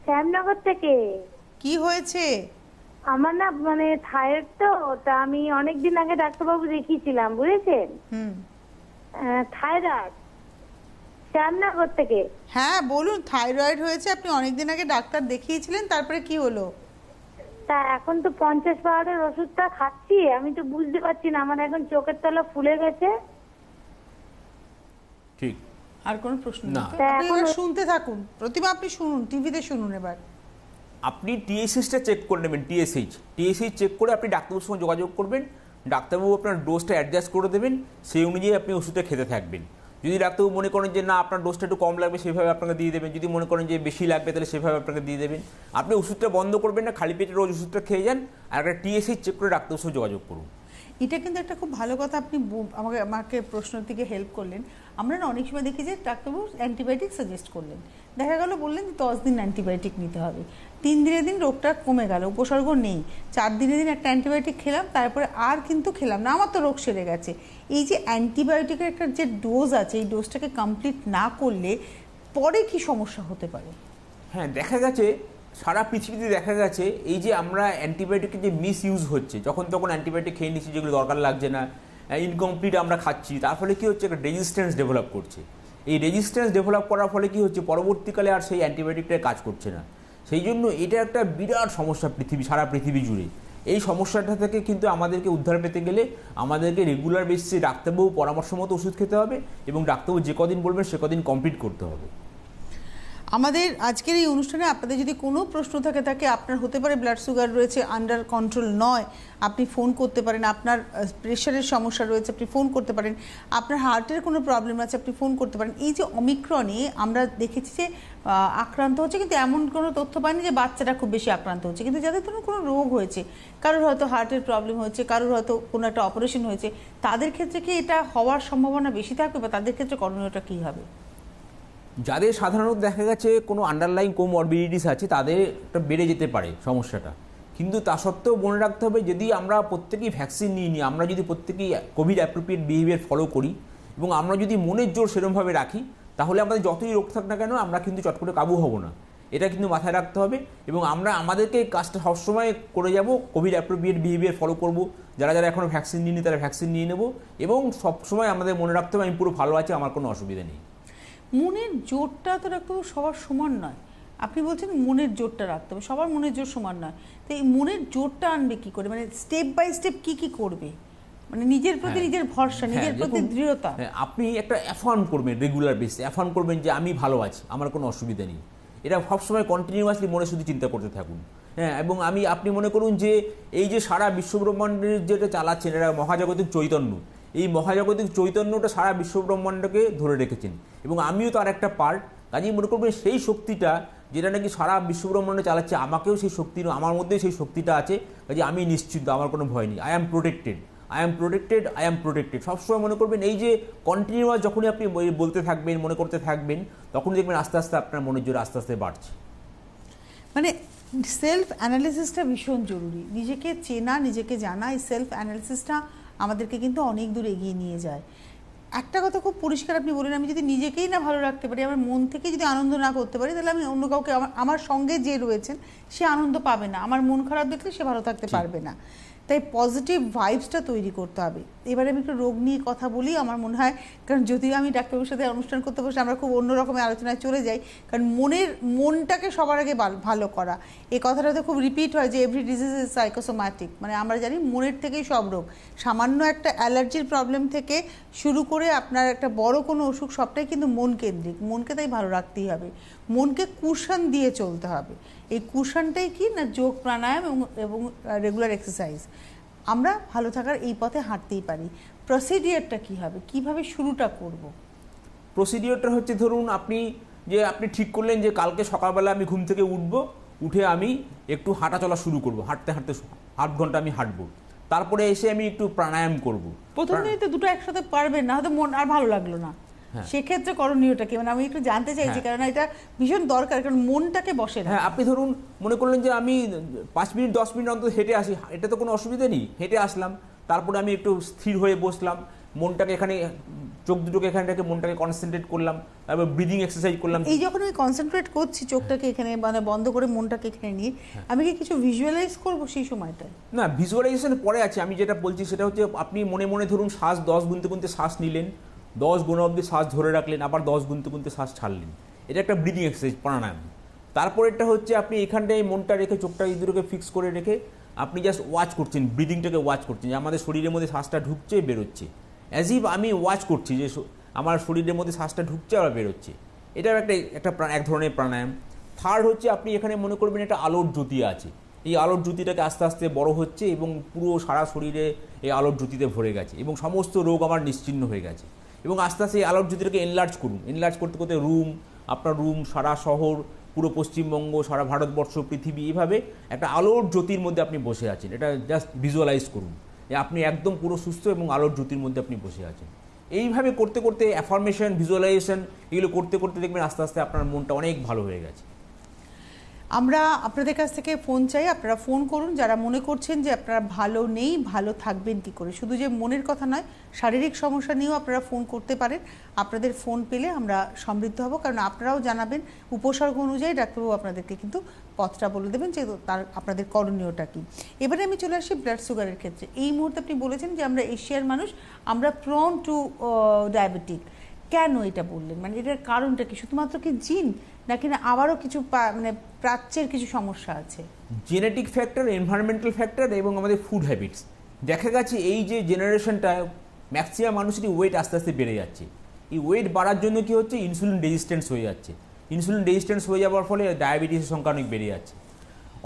শ্যামনগর থেকে। কি হয়েছে? আমার না মানে থাইরয়েড তো তা আমি অনেকদিন আগে ডাক্তারবাবু দেখিয়েছিলাম বুঝেছেন? হুম। থাইরয়েড। শ্যামনগর থেকে। হ্যাঁ বলুন থাইরয়েড হয়েছে আপনি অনেকদিন আগে ডাক্তার দেখিয়েছিলেন তারপরে কি হলো? তা এখন তো পঞ্চাশ পাহাড়ের ওষুধটা খাচ্ছি আমি তো বুঝতে পারছি না আমার এখন চোখের তলা ফুলে গেছে। ঠিক। আর কোনো প্রশ্ন না। আপনি এবার শুনতে থাকুন। প্রতিমা আপনি শুনুন টিভিতে শুনুন এবার। আপনি টিএসএইচটা চেক করে নেবেন টিএসএইচ। টিএসএইচ চেক করে আপনি ডাক্তারবাবুর সঙ্গে যোগাযোগ করবেন ডাক্তারবাবু আপনার ডোজটা অ্যাডজাস্ট করে দেবেন সেই অনুযায়ী আপনি ওষুধটা খেতে থাকবেন। যদি ডাক্তারবাবু মনে করেন যে না, আপনার ডোজটা একটু কম লাগবে, সেভাবে আপনাকে দিয়ে দেবেন। যদি মনে করেন যে বেশি লাগবে, তাহলে সেভাবে আপনাকে দিয়ে দেবেন। আপনি ওষুধটা বন্ধ করবেন না, খালি পেটে রোজ ওষুধটা খেয়ে যান আর একটা টিএসএইচ চেক করে ডাক্তারের সঙ্গে যোগাযোগ করুন। এটা কিন্তু একটা খুব ভালো কথা আপনি আমাকে আমাকে প্রশ্নের দিকে হেল্প করলেন। আমরা না অনেক সময় দেখি যে ডাক্তারবাবু অ্যান্টিবায়োটিক সাজেস্ট করলেন। দেখা গেল বললেন যে দশ দিন অ্যান্টিবায়োটিক নিতে হবে। তিন দিনে দিন রোগটা কমে গেল, উপসর্গ নেই। চার দিনে দিন একটা অ্যান্টিবায়োটিক খেলাম, তারপরে আর কিন্তু খেলাম না, আমার তো রোগ সেরে গেছে। এই যে অ্যান্টিবায়োটিকের একটা যে ডোজ আছে, এই ডোজটাকে কমপ্লিট না করলে পরে কি সমস্যা হতে পারে? হ্যাঁ দেখা গেছে, সারা পৃথিবীতে দেখা গেছে, এই যে আমরা অ্যান্টিবায়োটিকের যে মিস ইউজ হচ্ছে, যখন তখন অ্যান্টিবায়োটিক খেয়ে নিচ্ছি, যেগুলো দরকার লাগছে না ইনকমপ্লিট আমরা খাচ্ছি, তার ফলে কী হচ্ছে, একটা রেজিস্ট্যান্স ডেভেলপ করছে। এই রেজিস্ট্যান্স ডেভেলপ করার ফলে কী হচ্ছে, পরবর্তীকালে আর সেই অ্যান্টিবায়োটিকটা কাজ করছে না। সেই জন্য এটা একটা বিরাট সমস্যা পৃথিবী, সারা পৃথিবী জুড়ে। এই সমস্যাটা থেকে কিন্তু আমাদেরকে উদ্ধার পেতে গেলে আমাদেরকে রেগুলার বেসিসে ডাক্তারবাবু পরামর্শ মতো ওষুধ খেতে হবে এবং ডাক্তারবাবু যে কদিন বলবেন সে কদিন কমপ্লিট করতে হবে। আমাদের আজকের এই অনুষ্ঠানে আপনাদের যদি কোনো প্রশ্ন থাকে থাকে, আপনার হতে পারে ব্লাড সুগার রয়েছে আন্ডার কন্ট্রোল নয়, আপনি ফোন করতে পারেন, আপনার প্রেশারের সমস্যা রয়েছে, আপনি ফোন করতে পারেন, আপনার হার্টের কোনো প্রবলেম আছে, আপনি ফোন করতে পারেন। এই যে অমিক্রণে আমরা দেখেছি যে আক্রান্ত হচ্ছে, কিন্তু এমন কোনো তথ্য পাইনি যে বাচ্চারা খুব বেশি আক্রান্ত হচ্ছে। কিন্তু যাদের ধরুন কোনো রোগ হয়েছে, কারোর হয়তো হার্টের প্রবলেম হয়েছে, কারোর হয়তো কোনো একটা অপারেশন হয়েছে, তাদের ক্ষেত্রে কি এটা হওয়ার সম্ভাবনা বেশি থাকবে বা তাদের ক্ষেত্রে করণীয়টা কী হবে? যাদের সাধারণত দেখা গেছে কোনো আন্ডারলাইন কোমরবিডিটিস আছে, তাদের একটা বেড়ে যেতে পারে সমস্যাটা। কিন্তু তা সত্ত্বেও মনে রাখতে হবে, যদি আমরা প্রত্যেকেই ভ্যাকসিন নিয়ে নিই আমরা যদি প্রত্যেকেই কোভিড অ্যাপ্রোপ্রিয়েট বিহেভিয়ার ফলো করি, এবং আমরা যদি মনের জোর সেরকমভাবে রাখি, তাহলে আমাদের যতই রোগ থাক না কেন, আমরা কিন্তু চট করে কাবু হব না। এটা কিন্তু মাথায় রাখতে হবে, এবং আমরা আমাদেরকে কাজটা সবসময় করে যাব কোভিড অ্যাপ্রোপ্রিয়েট বিহেভিয়ার ফলো করব, যারা যারা এখনও ভ্যাকসিন নিয়ে তারা ভ্যাকসিন নিয়ে নেব, এবং সবসময় আমাদের মনে রাখতে হবে, আমি পুরো ভালো আছি, আমার কোনো অসুবিধা নেই। মনের জোরটা তো রাখতে হবে সবার সমান নয়। আপনি বলছেন মনের জোরটা রাখতে হবে সবার মনের জোর সমান নয়। তো এই মনের জোরটা আনবে কি করে? মানে স্টেপ বাই স্টেপ কি কি করবে? মানে নিজের প্রতি হ্যাঁ। নিজের ভরসা নিজের হ্যাঁ, প্রতি দৃঢ়তা। হ্যাঁ, আপনি একটা অ্যাফার্ম করবেন রেগুলার বেসে অ্যাফার্ম করবেন যে আমি ভালো আছি আমার কোনো অসুবিধা নেই। এটা সবসময় কন্টিনিউয়াসলি মনে শুধু চিন্তা করতে থাকুন। হ্যাঁ এবং আমি আপনি মনে করুন যে এই যে সারা বিশ্বব্রহ্মাণ্ডের যেটা চালাচ্ছেন এটা মহাজাগতিক চৈতন্য এই মহাজাগতিক চৈতন্যটা সারা বিশ্বব্রহ্মাণ্ডকে ধরে রেখেছেন। এবং আমিও তার একটা পার্ট কাজেই মনে করবেন, সেই শক্তিটা যেটা নাকি সারা বিশ্বব্রহ্মাণ্ডে চালাচ্ছে, আমাকেও সেই শক্তি আমার মধ্যে সেই শক্তিটা আছে। কাজে আমি নিশ্চিন্ত, আমার কোনো ভয় নেই। I am protected I am protected I am protected সবসময় মনে করবেন, এই যে কন্টিনিউয়াস যখনই আপনি বলতে থাকবেন, মনে করতে থাকবেন, তখন দেখবেন আস্তে আস্তে আপনার মনের জোর আস্তে আস্তে বাড়ছে। মানে সেলফ অ্যানালিসিসটা ভীষণ জরুরি। নিজেকে চেনা, নিজেকে জানা, এই সেলফ অ্যানালিসিসটা আমাদেরকে কিন্তু অনেক দূর এগিয়ে নিয়ে যায়। একটা কথা খুব পরিষ্কার আপনি বলেন আমি যদি নিজেকেই না ভালো রাখতে পারি আমার মন থেকে যদি আনন্দ না করতে পারি তাহলে আমি অন্য কাউকে আমার আমার সঙ্গে যে রয়েছেন সে আনন্দ পাবে না। আমার মন খারাপ দেখলে সে ভালো থাকতে পারবে না। তাই পজিটিভ ভাইবসটা তৈরি করতে হবে। এবারে আমি একটু রোগ নিয়ে কথা বলি, আমার মনে হয়, কারণ যদিও আমি ডাক্তারবাবুর সাথে অনুষ্ঠান করতে বসে আমরা খুব অন্য রকমের আলোচনায় চলে যাই, কারণ মনের, মনটাকে সবার আগে ভালো করা। এই কথাটা তো খুব রিপিট হয় যে এভরি ডিজিজ ইজ সাইকোসোম্যাটিক মানে আমরা জানি মনের থেকেই সব রোগ। সামান্য একটা অ্যালার্জির প্রবলেম থেকে শুরু করে আপনার একটা বড় কোনো অসুখ, সবটাই কিন্তু মন কেন্দ্রিক। মনকে তাই ভালো রাখতেই হবে। মনকে কুশন দিয়ে চলতে হবে। এই কুশনটাই কি না যোগ প্রাণায়াম এবং এবং রেগুলার এক্সারসাইজ আমরা ভালো থাকার এই পথে হাঁটতেই পারি। প্রসিডিয়ারটা কি হবে? কীভাবে শুরুটা করব? প্রসিডিওরটা হচ্ছে ধরুন আপনি যে আপনি ঠিক করলেন যে কালকে সকালবেলা আমি ঘুম থেকে উঠবো উঠে আমি একটু হাঁটা চলা শুরু করব হাঁটতে হাঁটতে আধ ঘণ্টা আমি হাঁটবো। তারপরে এসে আমি একটু প্রাণায়াম করব। প্রথম দিনই তো দুটো একসাথে পারবেন না হয়তো মন আর ভালো লাগল না। সেক্ষেত্রে করণীয়টা কি? মানে আমি একটু জানতে চাইছি হ্যাঁ। কারণ এটা ভীষণ দরকার কারণ মনটাকে বসে হ্যাঁ আপনি ধরুন মনে করলেন যে আমি পাঁচ মিনিট দশ মিনিট অন্তত হেঁটে আসি। এটা তো কোনো অসুবিধা নেই হেঁটে আসলাম। তারপরে আমি একটু স্থির হয়ে বসলাম। মনটাকে এখানে চোখ দুটোকে এখানে রেখে মনটাকে কনসেন্ট্রেট করলাম। তারপর ব্রিদিং এক্সারসাইজ করলাম। এই যখন আমি কনসেন্ট্রেট করছি চোখটাকে এখানে মানে বন্ধ করে মনটাকে এখানে নিয়ে হ্যাঁ। আমি কি কিছু ভিজুয়ালাইজ করব সেই সময়টায়? না ভিজুয়ালাইজেশন পরে আছে। আমি যেটা বলছি সেটা হচ্ছে আপনি মনে মনে ধরুন শ্বাস দশ গুনতে গুনতে শ্বাস নিলেন। দশ গুণ অবধি শ্বাস ধরে রাখলেন, আবার দশ গুনতে গুনতে শ্বাস ছাড়লেন। এটা একটা ব্রিদিং এক্সারসাইজ প্রাণায়াম। তারপরেরটা হচ্ছে আপনি এখানটায় মনটা রেখে, চোখটা এই দুটোকে ফিক্স করে রেখে আপনি জাস্ট ওয়াচ করছেন ব্রিদিংটাকে ওয়াচ করছেন যে আমাদের শরীরের মধ্যে শ্বাসটা ঢুকছে, বেরোচ্ছে। অ্যাজ ইফ আমি ওয়াচ করছি যে আমার শরীরের মধ্যে শ্বাসটা ঢুকছে, আবার বেরোচ্ছে। এটাও একটা একটা এক ধরনের প্রাণায়াম। থার্ড হচ্ছে আপনি এখানে মনে করবেন একটা আলোর জ্যোতি আছে। এই আলোর জ্যোতিটাকে আস্তে আস্তে বড় হচ্ছে এবং পুরো সারা শরীরে এই আলোর জ্যোতিতে ভরে গেছে এবং সমস্ত রোগ আমার নিশ্চিহ্ন হয়ে গেছে। এবং আস্তে আস্তে এই আলোর জ্যোতিটাকে এনলার্জ করুন এনলার্জ করতে করতে রুম আপনার রুম সারা শহর, পুরো পশ্চিমবঙ্গ, সারা ভারতবর্ষ, পৃথিবী, এভাবে একটা আলোর জ্যোতির মধ্যে আপনি বসে আছেন। এটা জাস্ট ভিজুয়ালাইজ করুন। যে আপনি একদম পুরো সুস্থ এবং আলোর জ্যোতির মধ্যে আপনি বসে আছেন। এইভাবে করতে করতে অ্যাফার্মেশন ভিজুয়ালাইজেশন এগুলো করতে করতে দেখবেন আস্তে আস্তে আপনার মনটা অনেক ভালো হয়ে গেছে। আমরা আপনাদের কাছ থেকে ফোন চাই, আপনারা ফোন করুন। যারা মনে করছেন যে আপনারা ভালো নেই, ভালো থাকবেন কি করে? শুধু যে মনের কথা নয়, শারীরিক সমস্যা নিয়েও আপনারা ফোন করতে পারেন। আপনাদের ফোন পেলে আমরা সমৃদ্ধ হব। কারণ আপনারাও জানাবেন উপসর্গ অনুযায়ী ডাক্তারবাবু আপনাদেরকে কিন্তু পথটা বলে দেবেন যে তার, আপনাদের করণীয়টা কি। এবারে আমি চলে আসি ব্লাড সুগারের ক্ষেত্রে। এই মুহূর্তে আপনি বলেছেন যে আমরা এশিয়ার মানুষ, আমরা প্রন টু ডায়াবেটিক কেন এটা বললেন? মানে এটার কারণটা কি? শুধুমাত্র কি জিন নাকি না আবারও কিছু মানে প্রাচ্যের কিছু সমস্যা আছে। জেনেটিক ফ্যাক্টর এনভায়রনমেন্টাল ফ্যাক্টর এবং আমাদের ফুড হ্যাবিটস দেখা গেছে এই যে জেনারেশনটা ম্যাক্সিমাম মানুষেরই ওয়েট আস্তে আস্তে বেড়ে যাচ্ছে। এই ওয়েট বাড়ার জন্য কি হচ্ছে? ইনসুলিন রেজিস্ট্যান্স হয়ে যাচ্ছে। ইনসুলিন রেজিস্ট্যান্স হয়ে যাওয়ার ফলে ডায়াবেটিসের সংখ্যা অনেক বেড়ে যাচ্ছে।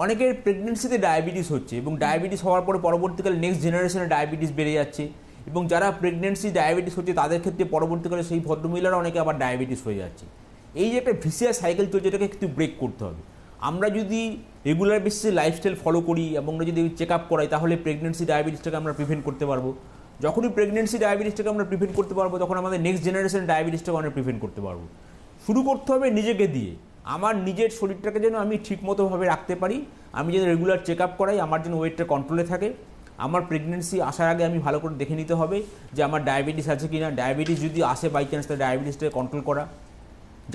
অনেকের প্রেগনেন্সিতে ডায়াবেটিস হচ্ছে এবং ডায়াবেটিস হওয়ার পরে পরবর্তীকালে নেক্সট জেনারেশনে ডায়াবেটিস বেড়ে যাচ্ছে এবং যারা প্রেগনেন্সি ডায়াবেটিস হচ্ছে, তাদের ক্ষেত্রে পরবর্তীকালে সেই ভদ্রমহিলারা অনেকে আবার ডায়াবেটিস হয়ে যাচ্ছে। এই যে একটা ভিসিয়াস সাইকেল চলছে, এটাকে কিন্তু ব্রেক করতে হবে। আমরা যদি রেগুলার বেসিসে লাইফস্টাইল ফলো করি এবং আমরা যদি চেক আপ করাই, তাহলে প্রেগনেন্সি ডায়াবেটিসটাকে আমরা প্রিভেন্ট করতে পারব। যখনই প্রেগনেন্সি ডায়াবেটিসটাকে আমরা প্রিভেন্ট করতে পারব, তখন আমাদের নেক্সট জেনারেশন ডায়াবেটিসটাকে আমরা প্রিভেন্ট করতে পারব। শুরু করতে হবে নিজেকে দিয়ে। আমার নিজের শরীরটাকে যেন আমি ঠিকমতোভাবে রাখতে পারি, আমি যেন রেগুলার চেক আপ করাই, আমার যেন ওয়েটটা কন্ট্রোলে থাকে। আমার প্রেগনেন্সি আসার আগে আমি ভালো করে দেখে নিতে হবে যে আমার ডায়াবেটিস আছে কি না ডায়াবেটিস যদি আসে বাই চান্স তাহলে ডায়াবেটিসটাকে কন্ট্রোল করা।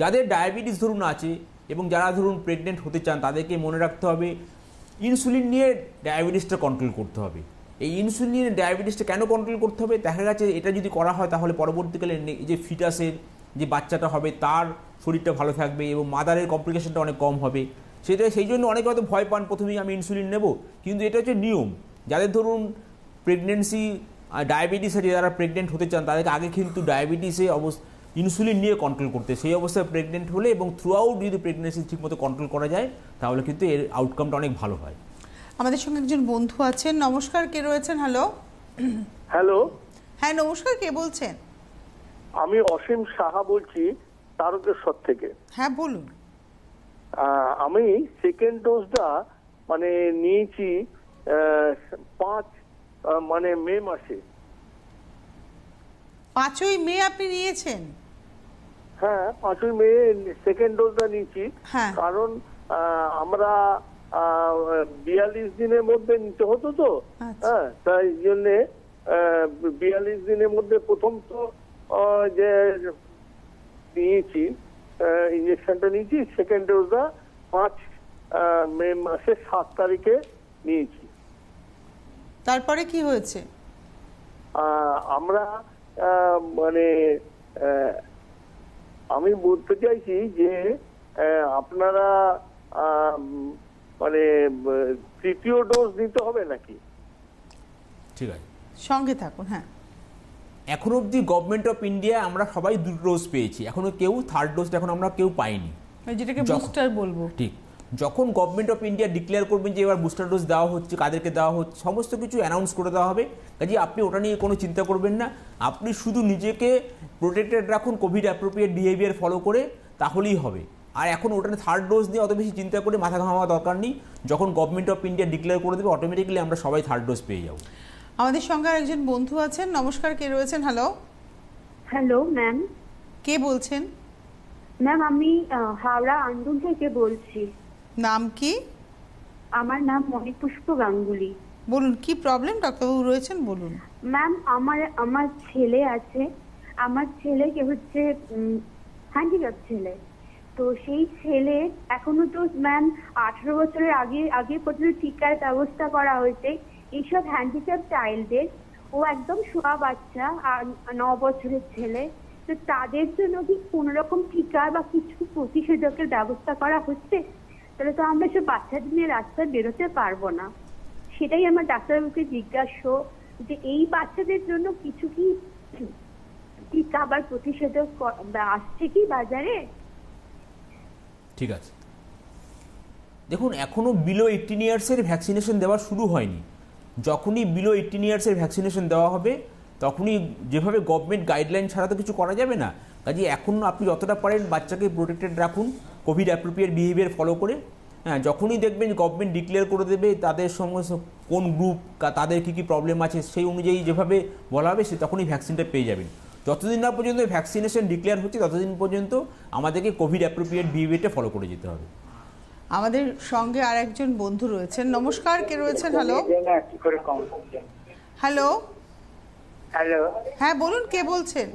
যাদের ডায়াবেটিস ধরুন আছে এবং যারা ধরুন প্রেগনেন্ট হতে চান, তাদেরকে মনে রাখতে হবে ইনসুলিন নিয়ে ডায়াবেটিসটা কন্ট্রোল করতে হবে। এই ইনসুলিন ডায়াবেটিসটা কেন কন্ট্রোল করতে হবে? দেখা গেছে এটা যদি করা হয়, তাহলে পরবর্তীকালে যে ফিটাসের যে বাচ্চাটা হবে, তার শরীরটা ভালো থাকবে এবং মাদারের কমপ্লিকেশনটা অনেক কম হবে। সেটা সেই জন্য অনেকে হয়তো ভয় পান, প্রথমেই আমি ইনসুলিন নেব। কিন্তু এটা হচ্ছে নিয়ম। যাদের ধরুন প্রেগনেন্সি ডায়াবেটিস আছে, যারা প্রেগনেন্ট হতে চান, তাদেরকে আগে কিন্তু ডায়াবেটিসে অবস্থা ইনসুলিন নিয়ে কন্ট্রোল করতে। সেই অবস্থায় প্রেগনেন্ট হলে এবং থ্রু আউট যদি প্রেগনেন্সি ঠিকমতো কন্ট্রোল করা যায় তাহলে কিন্তু এর আউটকামটা অনেক ভালো হয়। আমাদের সঙ্গে একজন বন্ধু আছেন। নমস্কার কে রয়েছেন? হ্যালো হ্যালো হ্যাঁ নমস্কার কে বলছেন? আমি অসীম সাহা বলছি তারকেশ্বর থেকে। হ্যাঁ বলুন। আমি সেকেন্ড ডোজটা মানে নিয়েছি পাঁচ মানে মে মাসে। পাঁচই মে আপনি নিয়েছেন? হ্যাঁ পাঁচই মে সেকেন্ড ডোজটা নিয়েছি হ্যাঁ। কারণ আমরা বিয়াল্লিশ দিনের মধ্যে নিতে হতো তো আচ্ছা। হ্যাঁ তাই জন্যে বিয়াল্লিশ দিনের মধ্যে প্রথম তো যে নিয়েছি ইঞ্জেকশনটা নিয়েছি সেকেন্ড ডোজটা পাঁচ মে মাসের সাত তারিখে নিয়েছি তারপরে কি হয়েছে আহ, আমরা আহ, মানে আহ, আমি বলতে চাইছি যে আপনারা মানে তৃতীয় ডোজ দিতে হবে নাকি? ঠিক আছে। সঙ্গে থাকুন হ্যাঁ। এখন অবধি গভর্নমেন্ট অফ ইন্ডিয়া আমরা সবাই দুটো ডোজ পেয়েছি। এখনও কেউ থার্ড ডোজ এখন আমরা কেউ পাইনি। যেটাকে বুস্টার বলব। ঠিক। যখন গভর্নমেন্ট অফ ইন্ডিয়া ডিক্লেয়ার করবেন যে এবার বুস্টার ডোজ দেওয়া হচ্ছে কাদেরকে দেওয়া হচ্ছে সমস্ত কিছু অ্যানাউন্স করে দেওয়া হবে। কাজে আপনি ওটা নিয়ে কোনো চিন্তা করবেন না। আপনি শুধু নিজেকে প্রোটেক্টেড রাখুন কোভিড অ্যাপ্রোপ্রিয়েট বিহেভিয়ার ফলো করে তাহলেই হবে। আর এখন ওটা থার্ড ডোজ নিয়ে অত বেশি চিন্তা করে মাথা ঘামাওয়া দরকার নেই। যখন গভর্নমেন্ট অফ ইন্ডিয়া ডিক্লেয়ার করে দেবে অটোমেটিক্যালি আমরা সবাই থার্ড ডোজ পেয়ে যাব। আমাদের সঙ্গে একজন বন্ধু আছেন। নমস্কার কে রয়েছেন? হ্যালো হ্যালো ম্যাম কে বলছেন? ম্যাম আমি হাওড়া আন্দুল থেকে বলছি। নাম কি? আমার নাম মণিপুষ্প গাঙ্গুলি। বলুন কি প্রবলেম ডাক্তারবাবু রয়েছেন বলুন। ম্যাম আমার আমার ছেলে আছে। আমার ছেলে ছেলেকে হচ্ছে হ্যান্ডিক্যাপ ছেলে। তো সেই ছেলে এখনও তো ম্যাম আঠারো বছরের আগে আগে পর্যন্ত টিকার ব্যবস্থা করা হয়েছে। এইসব হ্যান্ডিক্যাপ চাইল্ডদের ও একদম শোয়া বাচ্চা আর ন বছরের ছেলে। তো তাদের জন্য কি কোন রকম টিকা বা কিছু প্রতিষেধকের ব্যবস্থা করা হচ্ছে? তাহলে তো আমরা সব বাচ্চাদের নিয়ে রাস্তায় বেরোতে পারব না। সেটাই আমার ডাক্তারবাবুকে জিজ্ঞাসা যে এই বাচ্চাদের জন্য কিছু কি টিকা বা প্রতিষেধক আসছে কি বাজারে? ঠিক আছে। দেখুন এখনও বিলো এইটিন ইয়ার্সের ভ্যাকসিনেশন দেওয়া শুরু হয়নি। যখনই বিলো এইটিন ইয়ার্সের ভ্যাকসিনেশন দেওয়া হবে, তখনই যেভাবে গভর্নমেন্ট গাইডলাইন ছাড়া তো কিছু করা যাবে না। কাজে এখন আপনি যতটা পারেন বাচ্চাকে প্রোটেক্টেড রাখুন। কোভিড অ্যাপ্রোপ্রিয়েট বিহেভিয়ার ফলো করে হ্যাঁ যখনই দেখবেন গভর্নমেন্ট ডিক্লেয়ার করে দেবে তাদের সঙ্গে কোন গ্রুপ তাদের কী কী প্রবলেম আছে সেই অনুযায়ী যেভাবে বলা হবে সে তখনই ভ্যাকসিনটা পেয়ে যাবেন। যতদিন না পর্যন্ত ভ্যাকসিনেশন ডিক্লেয়ার হচ্ছে ততদিন পর্যন্ত আমাদেরকে কোভিড অ্যাপ্রোপ্রিয়েট বিহেভিয়ারটা ফলো করে যেতে হবে। আমাদের সঙ্গে আর একজন বন্ধু রয়েছেন। নমস্কার কে রয়েছেন? হ্যালো কি করে হ্যালো? হ্যালো হ্যাঁ বলুন কে বলছেন?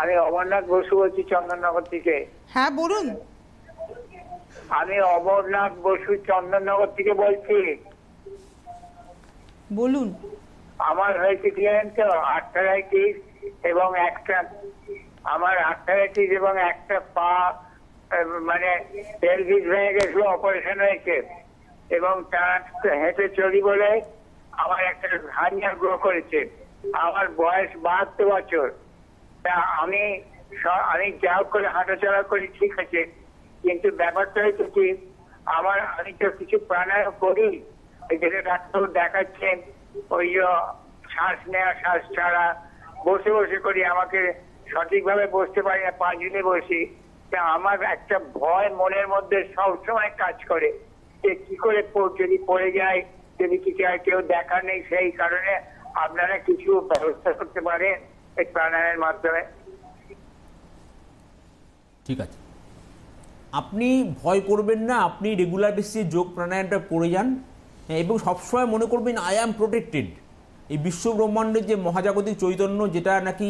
আমি অমরনাথ বসু বলছি চন্দননগর থেকে। হ্যাঁ বলুন। আমি অমরনাথ বসু চন্দননগর থেকে বলছি। বলুন। আমার হয়েছে কি জানেন তো আর্থারাইটিস এবং একটা আমার আর্থারাইটিস এবং একটা পা মানে পেলভিস ভেঙে গেছিল অপারেশন হয়েছে। এবং তার হেঁটে চলি বলে আমার একটা হার্নিয়া গ্রো করেছে। আমার বয়স বাহাত্তর বছর। আমি আমি যা করে হাঁটাচলা করি ঠিক আছে, কিন্তু ব্যাপারটা হচ্ছে কি, আমার আমি তো কিছু প্রাণায়াম করি যেটা ডাক্তার দেখাচ্ছেন ওই শ্বাস নেওয়া শ্বাস ছাড়া, বসে বসে করি, আমাকে সঠিকভাবে বসতে পারি না পা দিনে বসি। তা আমার একটা ভয় মনের মধ্যে সবসময় কাজ করে, যে কি করে যদি পড়ে যায়, যদি কিছু কেউ দেখা নেই, সেই কারণে আপনারা কিছু ব্যবস্থা করতে পারেন। প্রাণায়ামের মাধ্যমে ঠিক আছে। আপনি ভয় করবেন না আপনি রেগুলার বেসিসে যোগ প্রাণায়ামটা করে যান হ্যাঁ, এবং সবসময় মনে করবেন আই অ্যাম প্রোটেক্টেড এই বিশ্ব ব্রহ্মাণ্ডের যে মহাজাগতিক চৈতন্য যেটা নাকি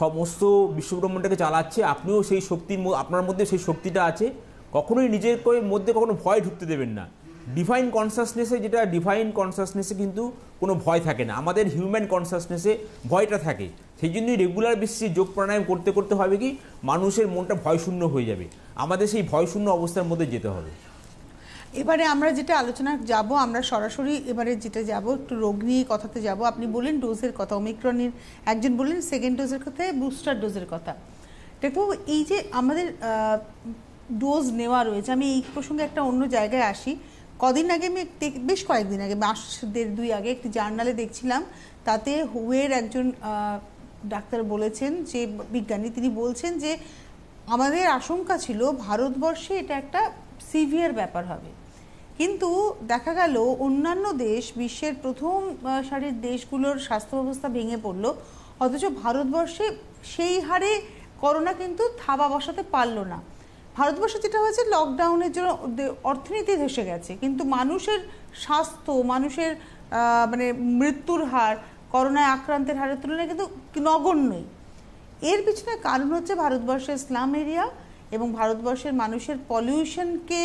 সমস্ত বিশ্বব্রহ্মাণ্ডকে চালাচ্ছে আপনিও সেই শক্তির আপনার মধ্যে সেই শক্তিটা আছে। কখনোই নিজের মধ্যে কখনো ভয় ঢুকতে দেবেন না। ডিভাইন কনসাসনেসে যেটা ডিভাইন কনসাসনেসে কিন্তু কোনো ভয় থাকে না। আমাদের হিউম্যান কনসাসনেসে ভয়টা থাকে। সেই জন্যই রেগুলার বেসিসে যোগ প্রাণায়াম করতে করতে হবে কি, মানুষের মনটা ভয়শূন্য হয়ে যাবে। আমাদের সেই ভয়শূন্য অবস্থার মধ্যে যেতে হবে। এবারে আমরা যেটা আলোচনা যাব, আমরা সরাসরি এবারে যেটা যাব, একটু রোগ নিয়ে কথাতে যাব। আপনি বললেন ডোজের কথা ওমিক্রনের একজন বললেন সেকেন্ড ডোজের কথা বুস্টার ডোজের কথা। ডাক্তারবাবু এই যে আমাদের ডোজ নেওয়া রয়েছে, আমি এই প্রসঙ্গে একটা অন্য জায়গায় আসি। কদিন আগে আমি বেশ কয়েকদিন আগে, মাস দেড় দুই আগে একটি জার্নালে দেখছিলাম, তাতে হুয়ের একজন ডাক্তার বলেছেন যে, বিজ্ঞানী তিনি বলছেন যে, আমাদের আশঙ্কা ছিল ভারতবর্ষে এটা একটা সিভিয়ার ব্যাপার হবে। কিন্তু দেখা গেল অন্যান্য দেশ, বিশ্বের প্রথম সারির দেশগুলোর স্বাস্থ্য ব্যবস্থা ভেঙে পড়ল, অথচ ভারতবর্ষে সেই হারে করোনা কিন্তু থাবা বসাতে পারল না। ভারতবর্ষে যেটা হয়েছে লকডাউনের জন্য অর্থনীতি ধসে গেছে। কিন্তু মানুষের স্বাস্থ্য, মানুষের মানে মৃত্যুর হার করোনায় আক্রান্তের হারের তুলনায় কিন্তু নগণ্যই এর পিছনে কারণ হচ্ছে ভারতবর্ষের স্লাম এরিয়া এবং ভারতবর্ষের মানুষের পলিউশনকে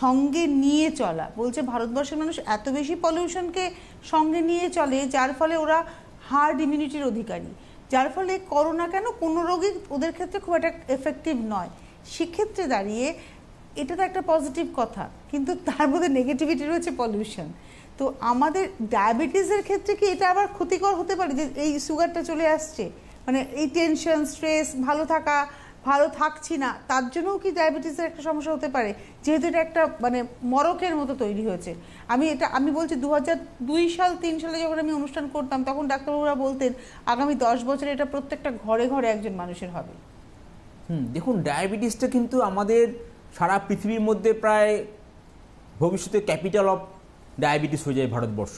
সঙ্গে নিয়ে চলা। বলছে ভারতবর্ষের মানুষ এত বেশি পলিউশনকে সঙ্গে নিয়ে চলে, যার ফলে ওরা হার্ড ইমিউনিটির অধিকারী। যার ফলে করোনা কেন কোনো রোগী ওদের ক্ষেত্রে খুব একটা এফেক্টিভ নয়। সেক্ষেত্রে দাঁড়িয়ে এটা তো একটা পজিটিভ কথা, কিন্তু তার মধ্যে নেগেটিভিটি রয়েছে পলিউশন তো আমাদের ডায়াবেটিসের ক্ষেত্রে কি এটা আবার ক্ষতিকর হতে পারে যে এই সুগারটা চলে আসছে? মানে এই টেনশন স্ট্রেস ভালো থাকা, ভালো থাকছি না, তার জন্যও কি ডায়াবেটিসের একটা সমস্যা হতে পারে? যেহেতু এটা একটা মানে মরকের মতো তৈরি হয়েছে। আমি এটা, আমি বলছি দু দুই সাল, তিন সালে যখন আমি অনুষ্ঠান করতাম, তখন ডাক্তারবাবুরা বলতেন, আগামী দশ বছরে এটা প্রত্যেকটা ঘরে ঘরে একজন মানুষের হবে। হুম, দেখুন ডায়াবেটিসটা কিন্তু আমাদের সারা পৃথিবীর মধ্যে প্রায় ভবিষ্যতে ক্যাপিটাল অফ ডায়াবেটিস হয়ে যায় ভারতবর্ষ।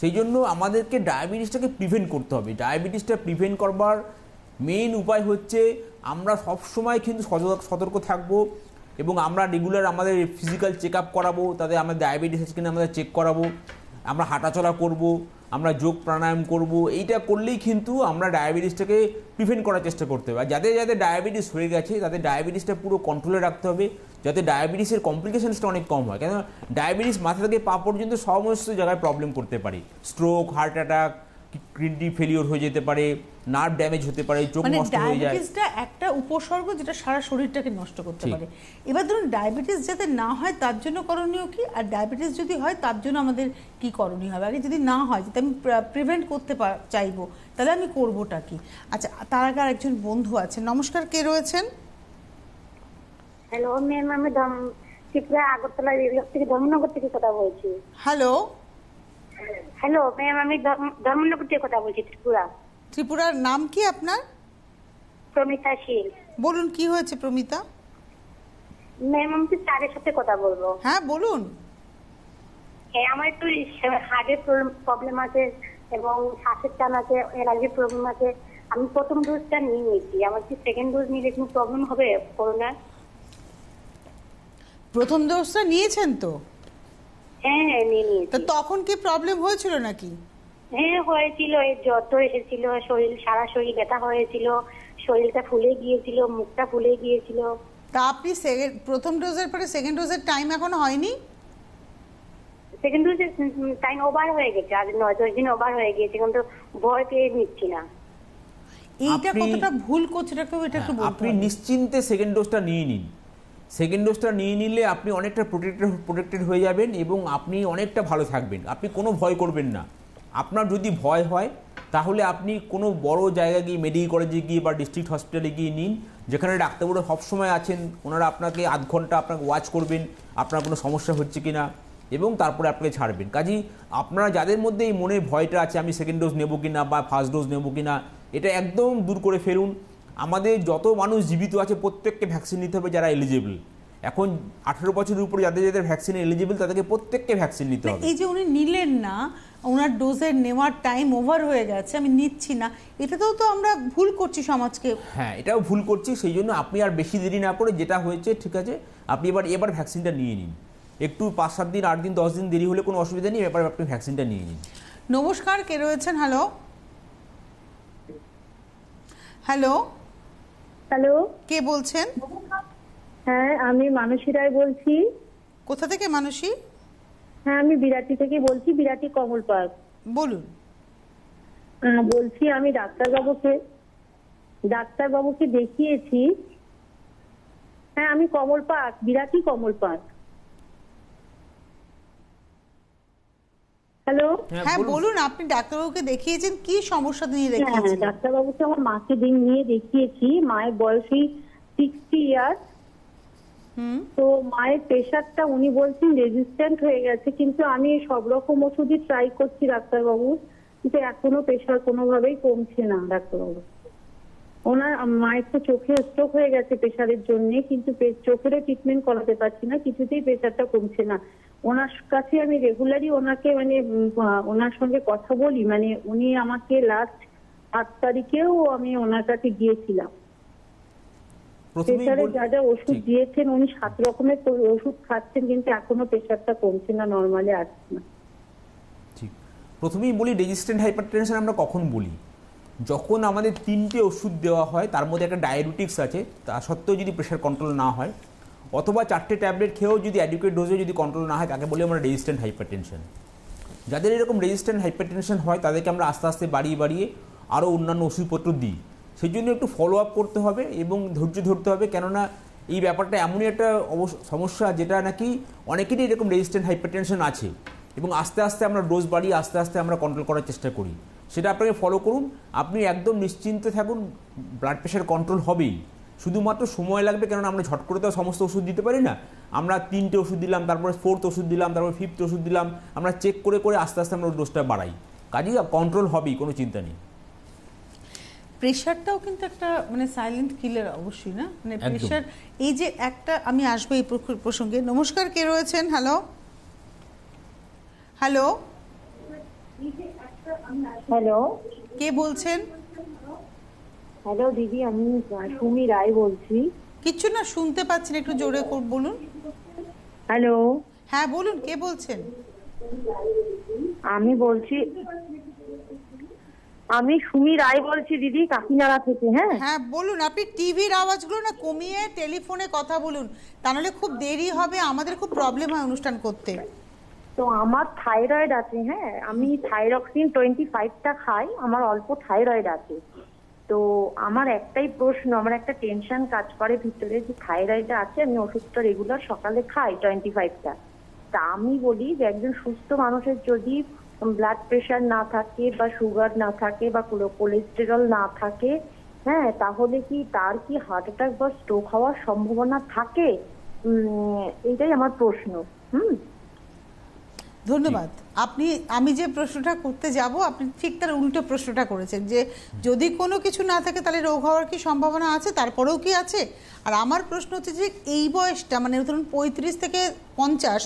সেই জন্য আমাদেরকে ডায়াবেটিসটাকে প্রিভেন্ট করতে হবে। ডায়াবেটিসটা প্রিভেন্ট করবার মেইন উপায় হচ্ছে আমরা সবসময় কিন্তু সতর্ক থাকব এবং আমরা রেগুলার আমাদের ফিজিক্যাল চেক আপ করাবো তাদের আমাদের ডায়াবেটিস আছে কিনা আমাদের চেক করাবো, আমরা হাঁটাচলা করব আমরা যোগ প্রাণায়াম করব, এইটা করলেই কিন্তু আমরা ডায়াবেটিসটাকে প্রিভেন্ট করার চেষ্টা করতে হবে। আর যাদের যাদের ডায়াবেটিস হয়ে গেছে, তাদের ডায়াবেটিসটা পুরো কন্ট্রোলে রাখতে হবে, যাতে ডায়াবেটিসের কমপ্লিকেশনসটা অনেক কম হয়। কেন ডায়াবেটিস মাথা থেকে পা পর্যন্ত সমস্ত জায়গায় প্রবলেম করতে পারে। Stroke heart attack kidney failure হয়ে যেতে পারে নার্ভ ড্যামেজ হতে পারে চোখ মানে নষ্ট হয়ে যায়। ডায়াবেটিসটা একটা উপসর্গ যেটা সারা শরীরটাকে নষ্ট করতে পারে। এবার ধরুন ডায়াবেটিস যাতে না হয় তার জন্য করণীয় কি? আর ডায়াবেটিস যদি হয় তার জন্য আমাদের কি করণীয় হবে? আগে যদি না হয় যদি আমি প্রিভেন্ট করতে চাইব তাহলে আমি করবোটা কি? আচ্ছা তার আগে আর একজন বন্ধু আছেন নমস্কার কে রয়েছেন? হ্যালো ম্যাম আমি ধম- ত্রিপুরা আগরতলা থেকে ধর্মনগর থেকে কথা বলছি। হ্যালো হ্যালো ম্যাম আমি ধর্ম- ধর্মনগর থেকে কথা বলছি ত্রিপুরা। ত্রিপুরার নাম কি আপনার? প্রমিতা শীল। বলুন কি হয়েছে প্রমিতা? ম্যাম আমি তো স্যারের সাথে কথা বলব। হ্যাঁ বলুন। হ্যাঁ আমার একটু হার্টের প্রবলেম আছে এবং শ্বাসের টান আছে অ্যালার্জির প্রবলেম আছে। আমি প্রথম ডোজটা নিয়ে নিয়েছি। আমার কি সেকেন্ড ডোজ নিলে কোনো প্রবলেম হবে করোনা প্রথম ডোজটা নিয়েছেন তো? হ্যাঁ হ্যাঁ নিয়ে তো তখন কি প্রবলেম হয়েছিল নাকি? হ্যাঁ হয়েছিল। এর জ্বর তো এসেছিল শরীর সারা শরীর ব্যথা হয়েছিল শরীরটা ফুলে গিয়েছিল মুখটা ফুলে গিয়েছিল। তা আপনি প্রথম ডোজের পরে সেকেন্ড ডোজের টাইম এখনও হয়নি? সেকেন্ড ডোজের টাইম ওভার হয়ে গেছে। আজ নয় দশ দিন ওভার হয়ে গিয়েছে কিন্তু ভয় পেয়ে নিচ্ছি না। এইটা কতটা ভুল করছে এটা একটু হ্যাঁ, আপনি নিশ্চিন্তে সেকেন্ড ডোজটা নিয়ে নিন। সেকেন্ড ডোজটা নিয়ে নিলে আপনি অনেকটা প্রোটেক্টেড প্রোটেক্টেড হয়ে যাবেন এবং আপনি অনেকটা ভালো থাকবেন। আপনি কোনো ভয় করবেন না। আপনার যদি ভয় হয়, তাহলে আপনি কোনো বড় জায়গায় গিয়ে মেডিকেল কলেজে গিয়ে বা ডিস্ট্রিক্ট হসপিটালে গিয়ে নিন, যেখানে ডাক্তারবাবুরা সবসময় আছেন, ওনারা আপনাকে আধ ঘণ্টা আপনাকে ওয়াচ করবেন, আপনার কোনো সমস্যা হচ্ছে কি না এবং তারপরে আপনাকে ছাড়বেন। কাজেই আপনারা যাদের মধ্যে এই মনে ভয়টা আছে, আমি সেকেন্ড ডোজ নেব কি না বা ফার্স্ট ডোজ নেব কি না এটা একদম দূর করে ফেলুন। আমাদের যত মানুষ জীবিত আছে প্রত্যেককে ভ্যাকসিন নিতে হবে যারা এলিজিবল এখন আঠেরো বছরের উপরে যাদের যাদের ভ্যাকসিন এলিজিবল তাদেরকে প্রত্যেককে ভ্যাকসিন নিতে হবে। এই যে উনি নিলেন না ওনার ডোজের নেওয়ার টাইম ওভার হয়ে গেছে আমি নিচ্ছি না। এটাতেও তো আমরা ভুল করছি সমাজকে। হ্যাঁ এটাও ভুল করছি সেই জন্য আপনি আর বেশি দেরি না করে যেটা হয়েছে ঠিক আছে আপনি এবার এবার ভ্যাকসিনটা নিয়ে নিন। একটু পাঁচ সাত দিন আট দিন দশ দিন দেরি হলে কোনো অসুবিধা নেই এবার আপনি ভ্যাকসিনটা নিয়ে নিন। নমস্কার কে রয়েছেন? Hello hello hello? কে বলছেন? হ্যাঁ আমি মানসী রায় বলছি। কোথা থেকে মানসী? হ্যাঁ আমি বিরাটি থেকে বলছি বিরাটি কমল পার্ক। বলুন। বলছি আমি ডাক্তারবাবুকে ডাক্তারবাবুকে দেখিয়েছি। হ্যাঁ আমি Kamal park Birati Kamal park. Hello? হ্যাঁ বলুন। আপনি ডাক্তারবাবুকে দেখিয়েছেন? কি সমস্যা নিয়ে হ্যাঁ ডাক্তারবাবুকে আমার মাকে দিন নিয়ে দেখিয়েছি। মায়ের বয়সই সিক্সটি ইয়ার হুম। তো মায়ের প্রেশারটা উনি বলছেন রেজিস্ট্যান্ট হয়ে গেছে কিন্তু আমি সব রকম ওষুধই ট্রাই করছি ডাক্তারবাবু কিন্তু এখনও প্রেশার কোনোভাবেই কমছে না ডাক্তারবাবু। ওনার মায়ের তো চোখে স্ট্রোক হয়ে গেছে প্রেশারের জন্য কিন্তু চোখেরও ট্রিটমেন্ট করাতে পারছি না কিছুতেই প্রেশারটা কমছে না। ওনার কাছে আমি রেগুলারই ওনাকে মানে ওনার সঙ্গে কথা বলি মানে উনি আমাকে লাস্ট আট তারিখেও আমি ওনার কাছে গিয়েছিলাম। প্রেশারের যা যা ওষুধ দিয়েছেন উনি সাত রকমের ওষুধ খাচ্ছেন কিন্তু এখনও প্রেশারটা কমছে না নর্মালি আসছে না। ঠিক। প্রথমেই বলি রেজিস্ট্যান্ট হাইপারটেনশন আমরা কখন বলি? যখন আমাদের তিনটে ওষুধ দেওয়া হয়, তার মধ্যে একটা ডায়াবেটিক্স আছে, তা সত্ত্বেও যদি প্রেশার কন্ট্রোল না হয়, অথবা চারটে ট্যাবলেট খেয়েও যদি অ্যাডিকুয়েট ডোজে যদি কন্ট্রোল না হয়, তাকে বলি আমরা রেজিস্ট্যান্ট হাইপারটেনশন যাদের এরকম রেজিস্ট্যান্ট হাইপারটেনশন হয়, তাদেরকে আমরা আস্তে আস্তে বাড়িয়ে বাড়িয়ে আরও অন্যান্য ওষুধপত্র দিই। সেই জন্য একটু ফলো আপ করতে হবে এবং ধৈর্য ধরতে হবে, কেননা এই ব্যাপারটা এমনই একটা সমস্যা যেটা নাকি অনেকেরই এরকম রেজিস্ট্যান্ট হাইপারটেনশন আছে। এবং আস্তে আস্তে আমরা ডোজ বাড়িয়ে আস্তে আস্তে আমরা কন্ট্রোল করার চেষ্টা করি। সেটা আপনাকে ফলো করুন। আপনি একদম নিশ্চিন্তে থাকুন ব্লাড প্রেশার কন্ট্রোল হবেই। শুধুমাত্র সময় লাগবে কেননা আমরা ঝট করে তো আর সমস্ত ওষুধ দিতে পারি না। আমরা তিনটে ওষুধ দিলাম তারপরে ফোর্থ ওষুধ দিলাম তারপরে ফিফথ ওষুধ দিলাম। আমরা চেক করে করে আস্তে আস্তে আমরা ডোজটা বাড়াই। কাজেই কন্ট্রোল হবেই কোনো চিন্তা নেই। প্রেশারটাও কিন্তু একটা মানে সাইলেন্ট কিলার অবশ্যই না? মানে প্রেশার এই যে একটা আমি আসব এই প্রসঙ্গে। নমস্কার কে রয়েছেন? Hello hello hello. কে বলছেন? হ্যালো দিদি আমি সুমি রায় বলছি। কিচ্ছু না শুনতে পাচ্ছি না একটু জোরে কর- বলুন। হ্যালো। হ্যাঁ বলুন কে বলছেন? আমি বলছি আমি সুমি রায় বলছি দিদি কাকিনাড়া থেকে হ্যাঁ? হ্যাঁ বলুন আপনি টিভির আওয়াজগুলো না কমিয়ে টেলিফোনে কথা বলুন। তা নাহলে খুব দেরি হবে আমাদের খুব প্রবলেম হয় অনুষ্ঠান করতে। তো আমার থাইরয়েড আছে হ্যাঁ? আমি থাইরক্সিন টোয়েন্টি ফাইভটা খাই, আমার অল্প থাইরয়েড আছে। তো আমার একটাই প্রশ্ন, আমার একটা টেনশন কাজ করে ভিতরে যে থাইরয়েডটা আছে, আমি ওষুধটা রেগুলার সকালে খাই টোয়েন্টি ফাইভটা তা আমি বলি যে একজন সুস্থ মানুষের যদি ব্লাড প্রেশার না থাকে বা সুগার না থাকে বা কোলেস্টেরল না থাকে হ্যাঁ তাহলে কি তার কি হার্ট অ্যাটাক বা স্ট্রোক হওয়ার সম্ভাবনা থাকে? এইটাই আমার প্রশ্ন, হুম? ধন্যবাদ। আপনি, আমি যে প্রশ্নটা করতে যাব, আপনি ঠিক তার উল্টো প্রশ্নটা করেছেন যে যদি কোনো কিছু না থাকে তাহলে রোগ হওয়ার কি সম্ভাবনা আছে? তারপরেও কি আছে? আর আমার প্রশ্ন হচ্ছে যে এই বয়সটা মানে ধরুন পঁয়ত্রিশ থেকে পঞ্চাশ,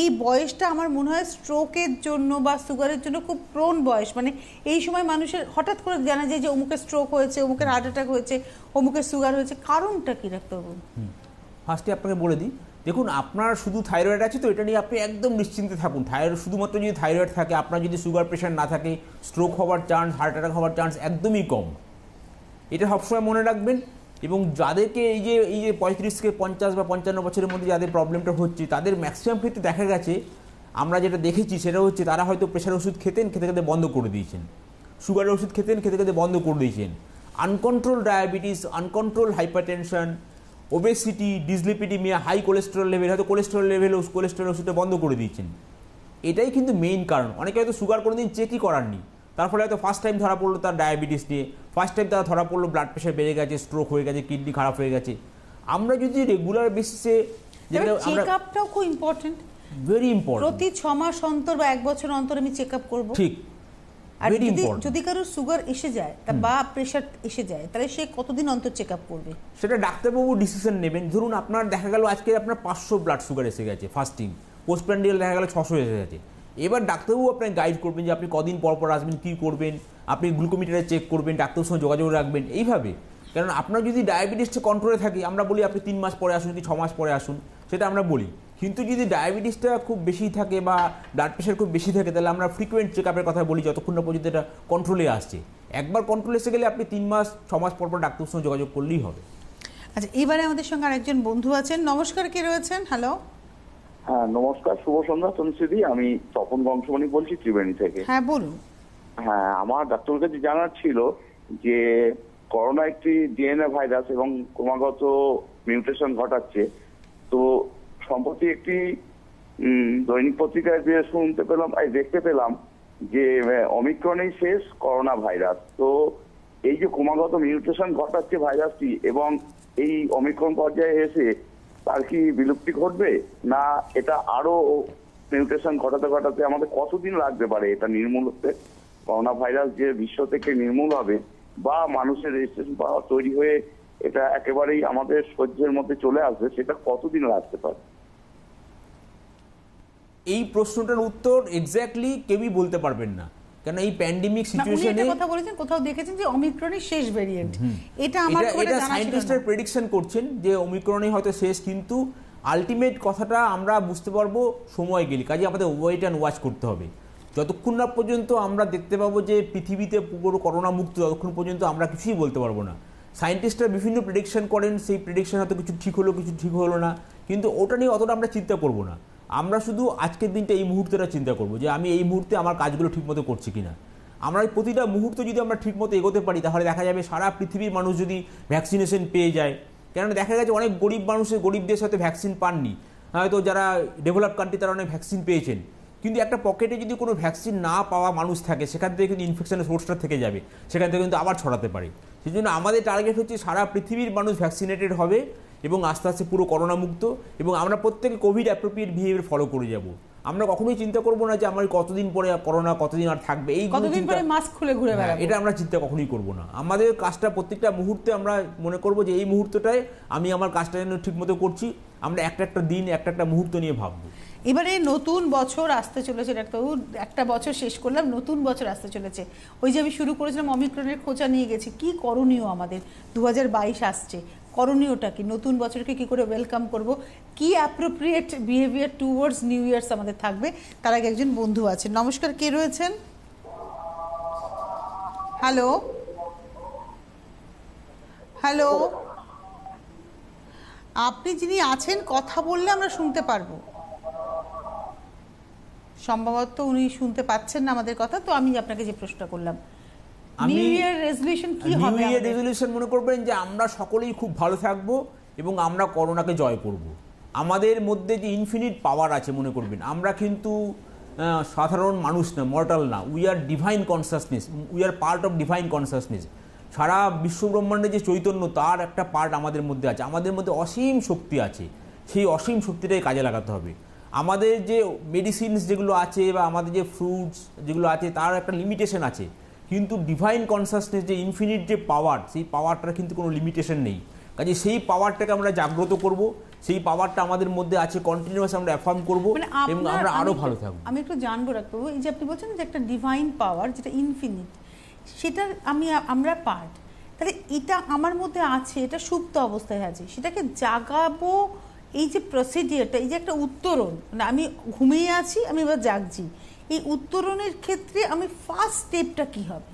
এই বয়সটা আমার মনে হয় স্ট্রোকের জন্য বা সুগারের জন্য খুব প্রোন বয়স। মানে এই সময় মানুষের হঠাৎ করে জানা যায় যে অমুকের স্ট্রোক হয়েছে, অমুকের হার্ট অ্যাটাক হয়েছে, অমুকের সুগার হয়েছে। কারণটা কি, ডাক্তারবাবু? ফার্স্টে আপনাকে বলে দিই দেখুন, আপনার শুধু থাইরয়েড আছে তো, এটা নিয়ে আপনি একদম নিশ্চিন্তে থাকুন। থাইরয়েড শুধুমাত্র যদি থাইরয়েড থাকে, আপনার যদি সুগার প্রেশার না থাকে স্ট্রোক হওয়ার চান্স হার্ট অ্যাটাক হওয়ার চান্স একদমই কম। এটা সবসময় মনে রাখবেন এবং যাদেরকে এই যে এই যে পঁয়ত্রিশ থেকে পঞ্চাশ বা পঞ্চান্ন বছরের মধ্যে যাদের প্রবলেমটা হচ্ছে, তাদের ম্যাক্সিমাম ক্ষেত্রে দেখা গেছে, আমরা যেটা দেখেছি সেটা হচ্ছে তারা হয়তো প্রেশার ওষুধ খেতেন, খেতে খেতে বন্ধ করে দিয়েছেন। সুগারের ওষুধ খেতেন, খেতে খেতে বন্ধ করে দিয়েছেন। Uncontrol diabetes uncontrol hypertension obesity dyslipidemia high cholesterol level হয়তো কোলেস্টেরল লেভেল কোলেস্টেরল ওষুধটা বন্ধ করে দিয়েছেন। এটাই কিন্তু মেইন কারণ। অনেকে হয়তো সুগার কোনোদিন চেকই করাননি। তার ফলে হয়তো ফার্স্ট টাইম ধরা পড়ল তার ডায়াবেটিস নিয়ে ফার্স্ট টাইম তারা ধরা পড়ল ব্লাড প্রেশার বেড়ে গেছে স্ট্রোক হয়ে গেছে কিডনি খারাপ হয়ে গেছে। আমরা যদি রেগুলার বেসিসে খুব ইম্পর্টেন্ট ভেরি ইম্পর্টেন্ট প্রতি ছ মাস অন্তর বা এক বছর অন্তর আমি চেক আপ করব। ঠিক। আর যদি যদি কারোর সুগার এসে যায় তা বা প্রেশার এসে যায় তাহলে সে কতদিন অন্তর চেক আপ করবে? সেটা ডাক্তারবাবু ডিসিশন নেবেন। ধরুন আপনার দেখা গেল আজকে আপনার পাঁচশো ব্লাড সুগার এসে গেছে ফাস্টিং পোস্ট প্যান্ডিয়াল দেখা গেল ছশো এসে গেছে। এবার ডাক্তারবাবু আপনাকে গাইড করবেন যে আপনি কদিন পর পর আসবেন কী করবেন আপনি গ্লুকোমিটারে চেক করবেন ডাক্তারের সঙ্গে যোগাযোগ রাখবেন এইভাবে। কারণ আপনার যদি ডায়াবেটিসটা কন্ট্রোলে থাকে আমরা বলি আপনি তিন মাস পরে আসুন কি ছ মাস পরে আসুন সেটা আমরা বলি। কিন্তু যদি ডায়াবেটিসটা খুব বেশি থাকে বা ব্লাড প্রেশার খুব বেশি থাকে তাহলে আমরা ফ্রিকোয়েন্ট চেক আপের কথা বলি যতক্ষণ না পর্যন্ত এটা কন্ট্রোলে আসছে। একবার কন্ট্রোলে এসে গেলে আপনি তিন মাস ছ মাস পর পর ডাক্তারের সঙ্গে যোগাযোগ করলেই হবে। আচ্ছা এবারে আমাদের সঙ্গে আরেকজন বন্ধু আছেন। নমস্কার কে রয়েছেন? হ্যালো হ্যাঁ নমস্কার শুভ সন্ধ্যা তনুশ্রী। আমি তপন বংশমণি বলছি ত্রিবেণী থেকে। হ্যাঁ বলুন। হ্যাঁ আমার ডাক্তারের কাছে জানার ছিল যে করোনা একটি ডিএনএ ভাইরাস এবং ক্রমাগত মিউটেশন ঘটাচ্ছে। তো সম্প্রতি একটি দৈনিক পত্রিকায় যে শুনতে পেলাম দেখতে পেলাম যে অমিক্রণেই শেষ করোনা ভাইরাস। তো এই যে ক্রমাগত মিউটেশন ঘটাচ্ছে ভাইরাসটি এবং এই অমিক্রণ পর্যায়ে এসে তার কি বিলুপ্তি ঘটবে? না, এটা আরও মিউটেশন ঘটাতে ঘটাতে আমাদের কতদিন লাগতে পারে এটা নির্মূল হতে? করোনা ভাইরাস যে বিশ্ব থেকে নির্মূল হবে বা মানুষের রেজিস্ট্রেশন পাওয়ার তৈরি হয়ে এটা একেবারেই আমাদের সহ্যের মধ্যে চলে আসবে, সেটা কতদিন লাগতে পারে? এই প্রশ্নটার উত্তর এক্স্যাক্টলি কেউই বলতে পারবেন না। কেন এই প্যান্ডেমিক সিচুয়েশনে কথা বলেছেন কোথাও দেখেছেন যে অমিক্রনের শেষ ভেরিয়েন্ট এটা আমার এটা সায়েন্টিস্টরা প্রেডিকশন করছেন যে অমিক্রণই হয়তো শেষ কিন্তু আলটিমেট কথাটা আমরা বুঝতে পারব সময় গেলে। কাজে আমাদের ওয়েট অ্যান্ড ওয়াচ করতে হবে। যতক্ষণ না পর্যন্ত আমরা দেখতে পাবো যে পৃথিবীতে পুরো করোনা মুক্ত ততক্ষণ পর্যন্ত আমরা কিছুই বলতে পারব না। সায়েন্টিস্টরা বিভিন্ন প্রেডিকশন করেন সেই প্রেডিকশন হয়তো কিছু ঠিক হলো কিছু ঠিক হলো না। কিন্তু ওটা নিয়ে অতটা আমরা চিন্তা করব না। আমরা শুধু আজকের দিনটা এই মুহূর্তেটা চিন্তা করব যে আমি এই মুহূর্তে আমার কাজগুলো ঠিকমতো করছি কিনা। আমরা প্রতিটা মুহূর্ত যদি আমরা ঠিকমতো এগোতে পারি, তাহলে দেখা যাবে সারা পৃথিবীর মানুষ যদি ভ্যাকসিনেশন পেয়ে যায়। কেননা দেখা গেছে অনেক গরিব মানুষের গরিবদের সাথে ভ্যাকসিন পাননি। হয়তো যারা ডেভেলপ কান্ট্রি তারা অনেক ভ্যাকসিন পেয়েছেন। কিন্তু একটা পকেটে যদি কোনো ভ্যাকসিন না পাওয়া মানুষ থাকে, সেখান থেকে কিন্তু ইনফেকশনের সোর্সটা থেকে যাবে। সেখান থেকে কিন্তু আবার ছড়াতে পারে। সেই জন্য আমাদের টার্গেট হচ্ছে সারা পৃথিবীর মানুষ ভ্যাকসিনেটেড হবে। এবং আস্তে আস্তে পুরো করোনা মুক্ত এবং আমরা প্রত্যেকে কোভিড অ্যাপ্রোপ্রিয়েট বিহেভিয়ার ফলো করে যাব। আমরা কখনোই চিন্তা করব না যে আমার কতদিন পরে করোনা কতদিন আর থাকবে এই কতদিন পরে মাস্ক খুলে ঘুরে হ্যাঁ, বেড়াবো? এটা আমরা চিন্তা কখনোই করব না। আমাদের কাজটা প্রত্যেকটা মুহূর্তে আমরা মনে করব যে এই মুহূর্তটায় আমি আমার কাজটা যেন ঠিকমতো করছি আমরা একটা একটা দিন একটা একটা মুহূর্ত নিয়ে ভাববো। এবারে নতুন বছর আসতে চলেছে ডাক্তারবাবু একটা বছর শেষ করলাম নতুন বছর আসতে চলেছে। ওই যে আমি শুরু করেছিলাম অমিক্রনের খোঁচা নিয়ে গেছি। কি করণীয় আমাদের? দু হাজার বাইশ আসছে করণীয়টা কি নতুন বছরকে কি করে ওয়েলকাম করব, কি appropriate behaviour towards new years আমাদের থাকবে, তার আগে একজন বন্ধু আছেন নমস্কার, কে রয়েছেন? হ্যালো হ্যালো আপনি যিনি আছেন, কথা বললে আমরা শুনতে পারব। সম্ভবত উনি শুনতে পাচ্ছেন না আমাদের কথা, তো আমি আপনাকে যে প্রশ্ন করলাম নিউ ইয়ার রেজলিউশন কি নিউ ইয়ার রেজলিউশন মনে করবেন যে আমরা সকলেই খুব ভালো থাকব এবং আমরা করোনাকে জয় করব। আমাদের মধ্যে যে ইনফিনিট পাওয়ার আছে মনে করবেন আমরা কিন্তু সাধারণ মানুষ না মর্টাল না we are divine consciousness we are part of divine consciousness সারা বিশ্বব্রহ্মাণ্ডে যে চৈতন্য তার একটা পার্ট আমাদের মধ্যে আছে। আমাদের মধ্যে অসীম শক্তি আছে। সেই অসীম শক্তিটাই কাজে লাগাতে হবে। আমাদের যে মেডিসিনস যেগুলো আছে বা আমাদের যে ফ্রুটস যেগুলো আছে তার একটা লিমিটেশন আছে। কিন্তু ডিভাইন কনসাসনেস যে ইনফিনিট যে পাওয়ার সেই পাওয়ারটার কিন্তু কোনো লিমিটেশন নেই। কাজে সেই পাওয়ারটাকে আমরা জাগ্রত করব সেই পাওয়ারটা আমাদের মধ্যে আছে কন্টিনিউয়াস আমরা অ্যাফার্ম করব মানে এবং আমরা আমি আরও ভালো থাকব। আমি একটু জানব ডাক্তারবাবু এই যে আপনি বলছেন যে একটা ডিভাইন পাওয়ার যেটা ইনফিনিট সেটা আমি আমরা পার্ট তাহলে এটা আমার মধ্যে আছে এটা সুপ্ত অবস্থায় আছে সেটাকে জাগাবো এই যে প্রসিডিওরটা এই যে একটা উত্তরণ মানে আমি ঘুমিয়ে আছি আমি এবার জাগছি। এই উত্তরণের ক্ষেত্রে আমি ফার্স্ট স্টেপটা কি হবে?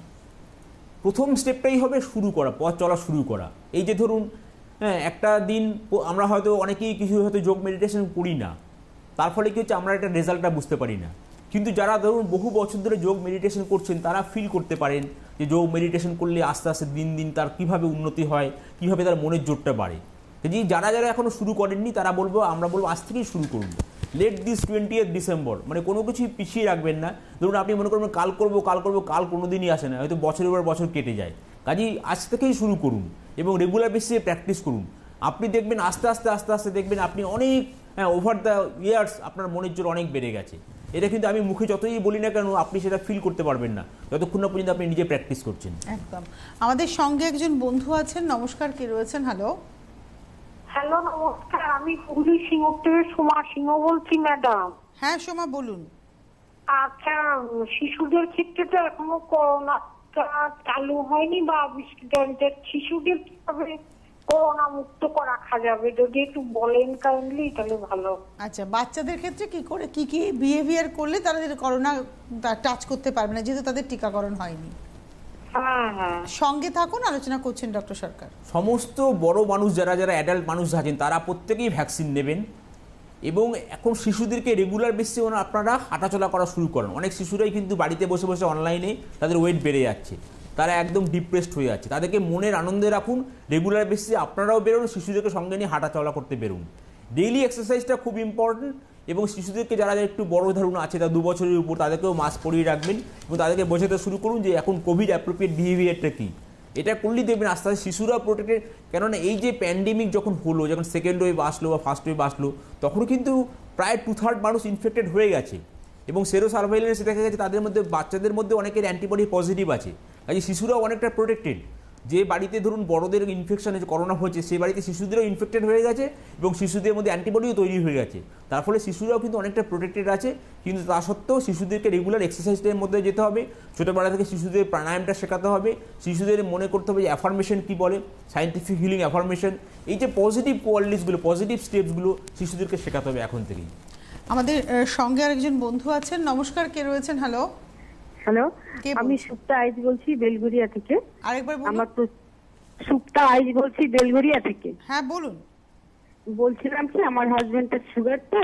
প্রথম স্টেপটাই হবে শুরু করা, পথ চলা শুরু করা। এই যে ধরুন হ্যাঁ একটা দিন আমরা হয়তো অনেকেই কিছু হয়তো যোগ মেডিটেশন করি না। তার ফলে কি হচ্ছে, আমরা একটা রেজাল্টটা বুঝতে পারি না। কিন্তু যারা ধরুন বহু বছর ধরে যোগ মেডিটেশন করছেন, তারা ফিল করতে পারেন যে যোগ মেডিটেশন করলে আস্তে আস্তে দিন দিন তার কীভাবে উন্নতি হয়, কীভাবে তার মনের জোরটা বাড়ে। যে যারা যারা এখনও শুরু করেননি, তারা বলব, আমরা বলব আজ থেকেই শুরু করুন লেট দিস টোয়েন্টি ডিসেম্বর মানে কোনো কিছুই পিছিয়ে রাখবেন না। ধরুন আপনি মনে করবেন কাল করব কাল করব, কাল কোনো দিনই আসে না, হয়তো বছরের পর বছর কেটে যায়। কাজেই আজ থেকেই শুরু করুন এবং রেগুলার বেসিসে প্র্যাকটিস করুন। আপনি দেখবেন আস্তে আস্তে আস্তে আস্তে দেখবেন আপনি অনেক হ্যাঁ ওভার দ্য ইয়ার্স আপনার মনের জোর অনেক বেড়ে গেছে। এটা কিন্তু আমি মুখে যতই বলি না কেন, আপনি সেটা ফিল করতে পারবেন না। যতক্ষণ না পর্যন্ত আপনি নিজে প্র্যাকটিস করছেন। একদম। আমাদের সঙ্গে একজন বন্ধু আছেন, নমস্কার, কে রয়েছেন? হ্যালো হ্যালো নমস্কার আমি হুগলি সিংহ থেকে সোমা সিংহ বলছি ম্যাডাম। হ্যাঁ সোমা বলুন। আচ্ছা শিশুদের ক্ষেত্রে তো এখনও করোনাটা চালু হয়নি বা স্টুডেন্টের শিশুদের কীভাবে করোনা মুক্ত রাখা যাবে? যদি একটু বলেন কাইন্ডলি তাহলে ভালো। আচ্ছা বাচ্চাদের ক্ষেত্রে কি করে কি কি বিহেভিয়ার করলে তারা করোনা টাচ করতে পারবে না যেহেতু তাদের টিকাকরণ হয়নি? হ্যাঁ হ্যাঁ সঙ্গে থাকুন আলোচনা করছেন ডক্টর সরকার। সমস্ত বড় মানুষ যারা যারা অ্যাডাল্ট মানুষ আছেন তারা প্রত্যেকেই ভ্যাকসিন নেবেন। এবং এখন শিশুদেরকে রেগুলার ওনা আপনারা হাঁটাচলা করা শুরু করেন। অনেক শিশুরাই কিন্তু বাড়িতে বসে বসে অনলাইনে তাদের ওয়েট বেড়ে যাচ্ছে। তারা একদম ডিপ্রেসড হয়ে যাচ্ছে। তাদেরকে মনের আনন্দে রাখুন রেগুলার বেসিসে আপনারাও বেরোন শিশুদেরকে সঙ্গে নিয়ে হাঁটাচলা করতে বেরোন। ডেইলি এক্সারসাইজটা খুব ইম্পর্টেন্ট এবং শিশুদেরকে যারা একটু বড় ধরুন আছে, তারা দু বছরের উপর তাদেরকেও মাস্ক পরিয়ে রাখবেন এবং তাদেরকে বোঝাতে শুরু করুন যে এখন কোভিড অ্যাপ্রোপ্রিয়েট বিহেভিয়ারটা কী। এটা করলেই দেখবেন আস্তে আস্তে শিশুরা প্রোটেক্টেড কেননা এই যে প্যান্ডেমিক যখন হলো, যখন সেকেন্ড ওয়েভ আসলো বা ফার্স্ট ওয়েভ আসলো তখন কিন্তু প্রায় টু থার্ড মানুষ ইনফেক্টেড হয়ে গেছে। এবং সেরো সার্ভাইলেন্সে দেখা গেছে, তাদের মধ্যে বাচ্চাদের মধ্যে অনেকের অ্যান্টিবডি পজিটিভ আছে। কাজে শিশুরাও অনেকটা প্রোটেক্টেড যে বাড়িতে ধরুন বড়দের ইনফেকশন করোনা হয়েছে, সেই বাড়িতে শিশুদেরও ইনফেক্টেড হয়ে গেছে এবং শিশুদের মধ্যে অ্যান্টিবডিও তৈরি হয়ে গেছে। তার ফলে শিশুরাও কিন্তু অনেকটা প্রোটেক্টেড আছে, কিন্তু তা সত্ত্বেও শিশুদেরকে রেগুলার এক্সারসাইজের মধ্যে যেতে হবে। ছোটোবেলা থেকে শিশুদের প্রাণায়ামটা শেখাতে হবে। শিশুদের মনে করতে হবে যে অ্যাফার্মেশন কী বলে সায়েন্টিফিক হিলিং অ্যাফার্মেশন এই যে পজিটিভ কোয়ালিটিসগুলো পজিটিভ স্টেপসগুলো শিশুদেরকে শেখাতে হবে এখন থেকেই। আমাদের সঙ্গে আরেকজন বন্ধু আছেন। নমস্কার, কে রয়েছেন? হ্যালো হ্যালো আমি সুপ্তা আইজ বলছি বেলগুড়িয়া থেকে। আরেকবার আমার তো সুপ্তা আইজ বলছি বেলগুড়িয়া থেকে। হ্যাঁ বলুন। বলছিলাম কি আমার হাজবেন্ডের সুগার তো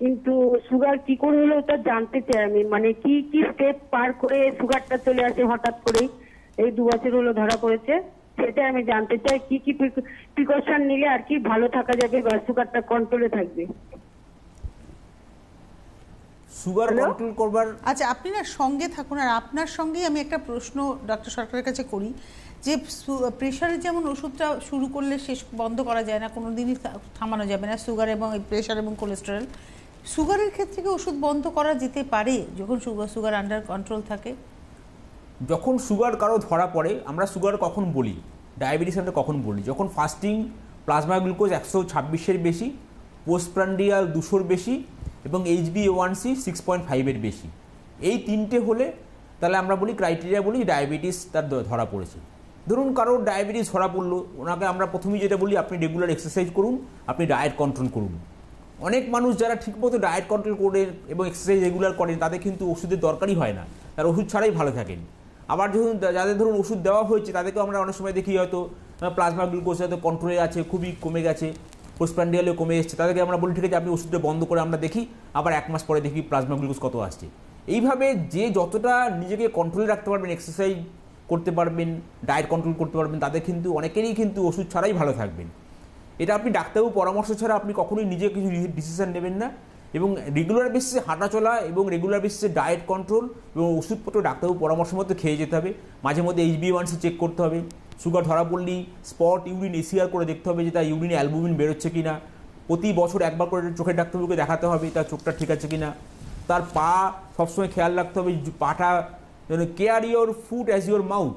কিন্তু সুগার কি করে হলো ওটা জানতে চাই আমি। মানে কি কি স্টেপ পার করে সুগারটা চলে আসে হঠাৎ করেই? এই দু বছর হলো ধরা পড়েছে। সেটা আমি জানতে চাই কি কি প্রিকশন নিলে আর কি ভালো থাকা যাবে বা সুগারটা কন্ট্রোলে থাকবে? সুগার কন্ট্রোল করবার আচ্ছা আপনি না সঙ্গে থাকুন আর আপনার সঙ্গেই আমি একটা প্রশ্ন ডক্টর সরকারের কাছে করি যে প্রেশারের যেমন ওষুধটা শুরু করলে শেষ বন্ধ করা যায় না কোনো দিনই থামানো যাবে না সুগার এবং প্রেশার এবং কোলেস্টেরল সুগারের ক্ষেত্রে কি ওষুধ বন্ধ করা যেতে পারে যখন সুগার সুগার আন্ডার কন্ট্রোল থাকে? যখন সুগার কারও ধরা পড়ে আমরা সুগার কখন বলি? ডায়াবেটিস আমরা কখন বলি? যখন ফাস্টিং প্লাজমা গ্লুকোজ একশো ছাব্বিশের বেশি পোস্টপ্রান্ডিয়াল দুশোর বেশি এবং HB one C six point ফাইভের বেশি। এই তিনটে হলে তাহলে আমরা বলি ক্রাইটেরিয়া বলি ডায়াবেটিস তার ধরা পড়েছে। ধরুন কারোর ডায়াবেটিস ধরা পড়ল, ওনাকে আমরা প্রথমেই যেটা বলি, আপনি রেগুলার এক্সারসাইজ করুন, আপনি ডায়েট কন্ট্রোল করুন। অনেক মানুষ যারা ঠিকমতো ডায়েট কন্ট্রোল করে এবং এক্সারসাইজ রেগুলার করেন তাদের কিন্তু ওষুধের দরকারই হয় না। তারা ওষুধ ছাড়াই ভালো থাকেন। আবার যখন যাদের ধরুন ওষুধ দেওয়া হয়েছে, তাদেরকেও আমরা অনেক সময় দেখি হয়তো প্লাজমা গ্লুকোজ হয়তো কন্ট্রোলে আছে, খুবই কমে গেছে। পোস্টপ্যান্ডিয়ালেও কমে এসছে তাদেরকে আমরা বলি, ঠিক আছে, আপনি ওষুধটা বন্ধ করে আমরা দেখি, আবার এক মাস পরে দেখি প্লাজমা গ্লুকোজ কত আসছে। এইভাবে যে যতটা নিজেকে কন্ট্রোলে রাখতে পারবেন এক্সারসাইজ করতে পারবেন ডায়েট কন্ট্রোল করতে পারবেন তাদের কিন্তু অনেকেরই কিন্তু ওষুধ ছাড়াই ভালো থাকবেন। এটা আপনি ডাক্তারবাবু পরামর্শ ছাড়া আপনি কখনোই নিজে কিছু ডিসিশন নেবেন না এবং রেগুলার বেসিসে হাঁটা চলা এবং রেগুলার বেসিসে ডায়েট কন্ট্রোল এবং ওষুধপত্র ডাক্তারবাবু পরামর্শ মতো খেয়ে যেতে হবে। মাঝে মধ্যে এইচবি ওয়ানসি চেক করতে হবে। সুগার ধরা পড়লেই স্পট, ইউরিন, এসিআর করে দেখতে হবে যে তার ইউরিন অ্যালবুমিন বেরোচ্ছে কি না প্রতি বছর একবার করে চোখের ডাক্তারবাবুকে দেখাতে হবে তার চোখটা ঠিক আছে কি না তার পা সবসময় খেয়াল রাখতে হবে পাটা যেন care your food as your mouth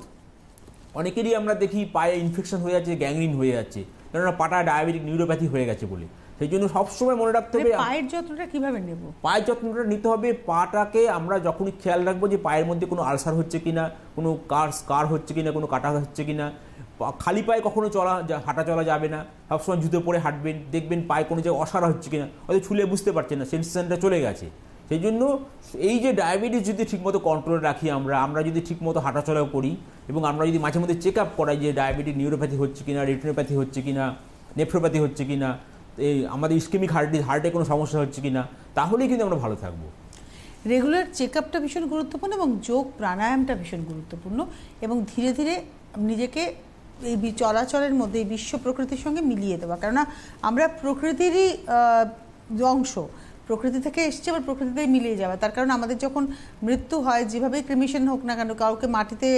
অনেকেরই আমরা দেখি পায়ে ইনফেকশন হয়ে যাচ্ছে গ্যাংরিন হয়ে যাচ্ছে। কেননা পাটা ডায়াবেটিক নিউরোপ্যাথি হয়ে গেছে বলে। সেই জন্য সবসময় মনে রাখতে মানে হবে পায়ের যত্নটা কীভাবে নেব? পায়ের যত্নটা নিতে হবে পাটাকে আমরা যখনই খেয়াল রাখব যে পায়ের মধ্যে কোনো আলসার হচ্ছে কিনা কোনো কার স্কার হচ্ছে কিনা কোনো কাটা হচ্ছে কিনা খালি পায়ে কখনো চলা হাঁটা চলা যাবে না সবসময় জুতো পরে হাঁটবেন দেখবেন পায়ে কোনো জায়গায় অসারা হচ্ছে কিনা হয়তো ছুলে বুঝতে পারছেন না সেন্সেশনটা চলে গেছে। সেই জন্য এই যে ডায়াবেটিস যদি ঠিকমতো কন্ট্রোলে রাখি আমরা আমরা যদি ঠিকমতো হাঁটাচলাও করি এবং আমরা যদি মাঝে মধ্যে চেক আপ করাই যে ডায়াবেটিক নিউরোপ্যাথি হচ্ছে কিনা রেটিনোপ্যাথি হচ্ছে কিনা নেফ্রোপ্যাথি হচ্ছে কিনা এই আমাদের ইস্কেমিক হার্ট, হার্টে কোনো সমস্যা হচ্ছে কি না তাহলেই কিন্তু আমরা ভালো থাকব। রেগুলার চেক আপটা ভীষণ গুরুত্বপূর্ণ এবং যোগ প্রাণায়ামটা ভীষণ গুরুত্বপূর্ণ এবং ধীরে ধীরে নিজেকে এই চলাচলের মধ্যে, এই বিশ্ব প্রকৃতির সঙ্গে মিলিয়ে দেওয়া। কেননা আমরা প্রকৃতিরই অংশ। প্রকৃতি থেকে এসছে আবার প্রকৃতিতে মিলিয়ে যাওয়া তার কারণ আমাদের যখন মৃত্যু হয়, যেভাবে ক্রিমিশন হোক না কেন, কাউকে মাটিতে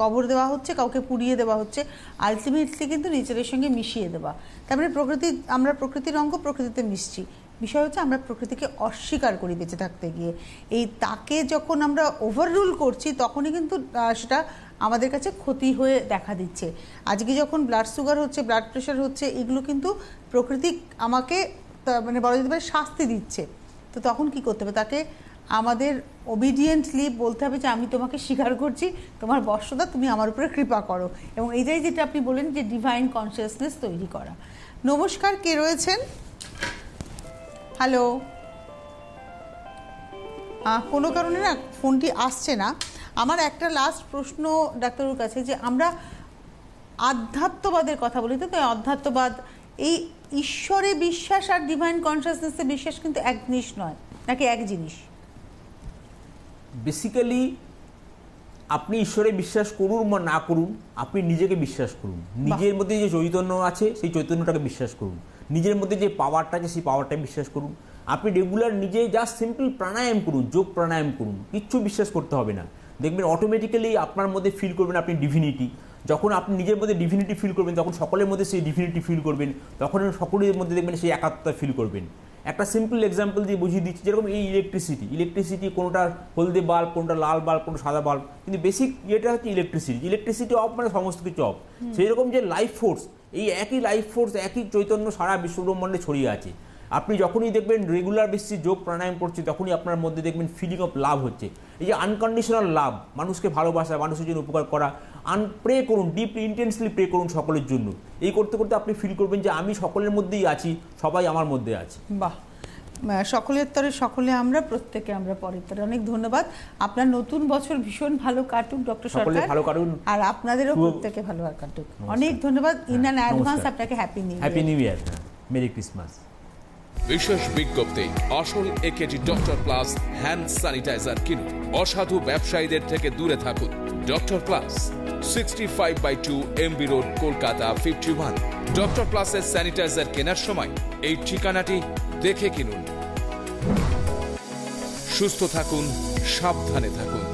কবর দেওয়া হচ্ছে, কাউকে পুড়িয়ে দেওয়া হচ্ছে আলটিমেটলি কিন্তু নেচারের সঙ্গে মিশিয়ে দেওয়া। তার মানে প্রকৃতি, আমরা প্রকৃতির অঙ্গ প্রকৃতিতে মিশছি। বিষয় হচ্ছে আমরা প্রকৃতিকে অস্বীকার করি বেঁচে থাকতে গিয়ে। এই তাকে যখন আমরা ওভাররুল করছি, তখনই কিন্তু সেটা আমাদের কাছে ক্ষতি হয়ে দেখা দিচ্ছে। আজকে যখন ব্লাড সুগার হচ্ছে ব্লাড প্রেশার হচ্ছে, এগুলো কিন্তু প্রকৃতি আমাকে মানে বলা যেতে পারে শাস্তি দিচ্ছে। তো তখন কি করতে হবে? তাকে আমাদের ওবিডিয়েন্টলি বলতে হবে যে, আমি তোমাকে স্বীকার করছি, তোমার বর্ষদা, তুমি আমার উপরে কৃপা করো। এবং এইটাই যেটা আপনি বলেন যে ডিভাইন কনসিয়াসনেস তৈরি করা। নমস্কার, কে রয়েছেন? হ্যালো কোনো কারণে না ফোনটি আসছে না। আমার একটা লাস্ট প্রশ্ন ডাক্তারবাবুর কাছে যে, আমরা আধ্যাত্মবাদের কথা বলি তো? তো আধ্যাত্মবাদ, এই ঈশ্বরে বিশ্বাস আর ডিভাইন কনসিয়াসনেসে বিশ্বাস কিন্তু এক জিনিস নয় নাকি এক জিনিস? বেসিক্যালি আপনি ঈশ্বরে বিশ্বাস করুন বা না করুন আপনি নিজেকে বিশ্বাস করুন। নিজের মধ্যে যে চৈতন্য আছে সেই চৈতন্যটাকে বিশ্বাস করুন। নিজের মধ্যে যে পাওয়ারটা আছে সেই পাওয়ারটাকে বিশ্বাস করুন। আপনি রেগুলার নিজে জাস্ট সিম্পল প্রাণায়াম করুন যোগ প্রাণায়াম করুন কিচ্ছু বিশ্বাস করতে হবে না। দেখবেন অটোমেটিক্যালি আপনার মধ্যে ফিল করবেন আপনি ডিভিনিটি যখন আপনি নিজের মধ্যে ডিভিনিটি ফিল করবেন তখন সকলের মধ্যে সেই ডিভিনিটি ফিল করবেন তখন সকলের মধ্যে দেখবেন সেই একাত্মতা ফিল করবেন। একটা সিম্পল এক্সাম্পল দিয়ে বুঝিয়ে দিচ্ছি যেরকম এই ইলেকট্রিসিটি ইলেকট্রিসিটি কোনোটা হলদে বাল্ব কোনোটা লাল বাল্ব কোনোটা সাদা বাল্ব কিন্তু বেসিক ইয়েটা হচ্ছে ইলেকট্রিসিটি ইলেকট্রিসিটি অফ মানে সমস্ত কিছু অফ সেই রকম যে লাইফ ফোর্স এই একই লাইফ ফোর্স একই চৈতন্য সারা বিশ্বব্রহ্মাণ্ডে ছড়িয়ে আছে। আপনি যখনই দেখবেন রেগুলার বেসিসে যোগ প্রাণায়াম করছে তখনই আপনার মধ্যে দেখবেন ফিলিং অফ লাভ হচ্ছে। এই যে আনকন্ডিশনাল লাভ মানুষকে ভালোবাসা মানুষের জন্য উপকার করা আন প্রে করুন ডিপলি ইন্টেন্সলি প্রে করুন সকলের জন্য। এই করতে করতে আপনি ফিল করবেন যে আমি সকলের মধ্যেই আছি সবাই আমার মধ্যে আছে। বাহ। সকলের তরে সকলে আমরা প্রত্যেকে আমরা পরের তরে। অনেক ধন্যবাদ। আপনার নতুন বছর ভীষণ ভালো কাটুক ডক্টর সকলে সরকার ভালো কাটুন। আর আপনাদেরও প্রত্যেকে ভালো আর কাটুক অনেক ধন্যবাদ। ইন অ্যান অ্যাডভান্স আপনাকে happy new happy new year merry Christmas বিশেষ বিজ্ঞপ্তি, আসল AKG doctor plus hand sanitiser কিনুন। অসাধু ব্যবসায়ীদের থেকে দূরে থাকুন। Doctor plus sixty five by two MB road Kolkata fifty one doctor প্লাসের স্যানিটাইজার কেনার সময় এই ঠিকানাটি দেখে কিনুন। সুস্থ থাকুন, সাবধানে থাকুন।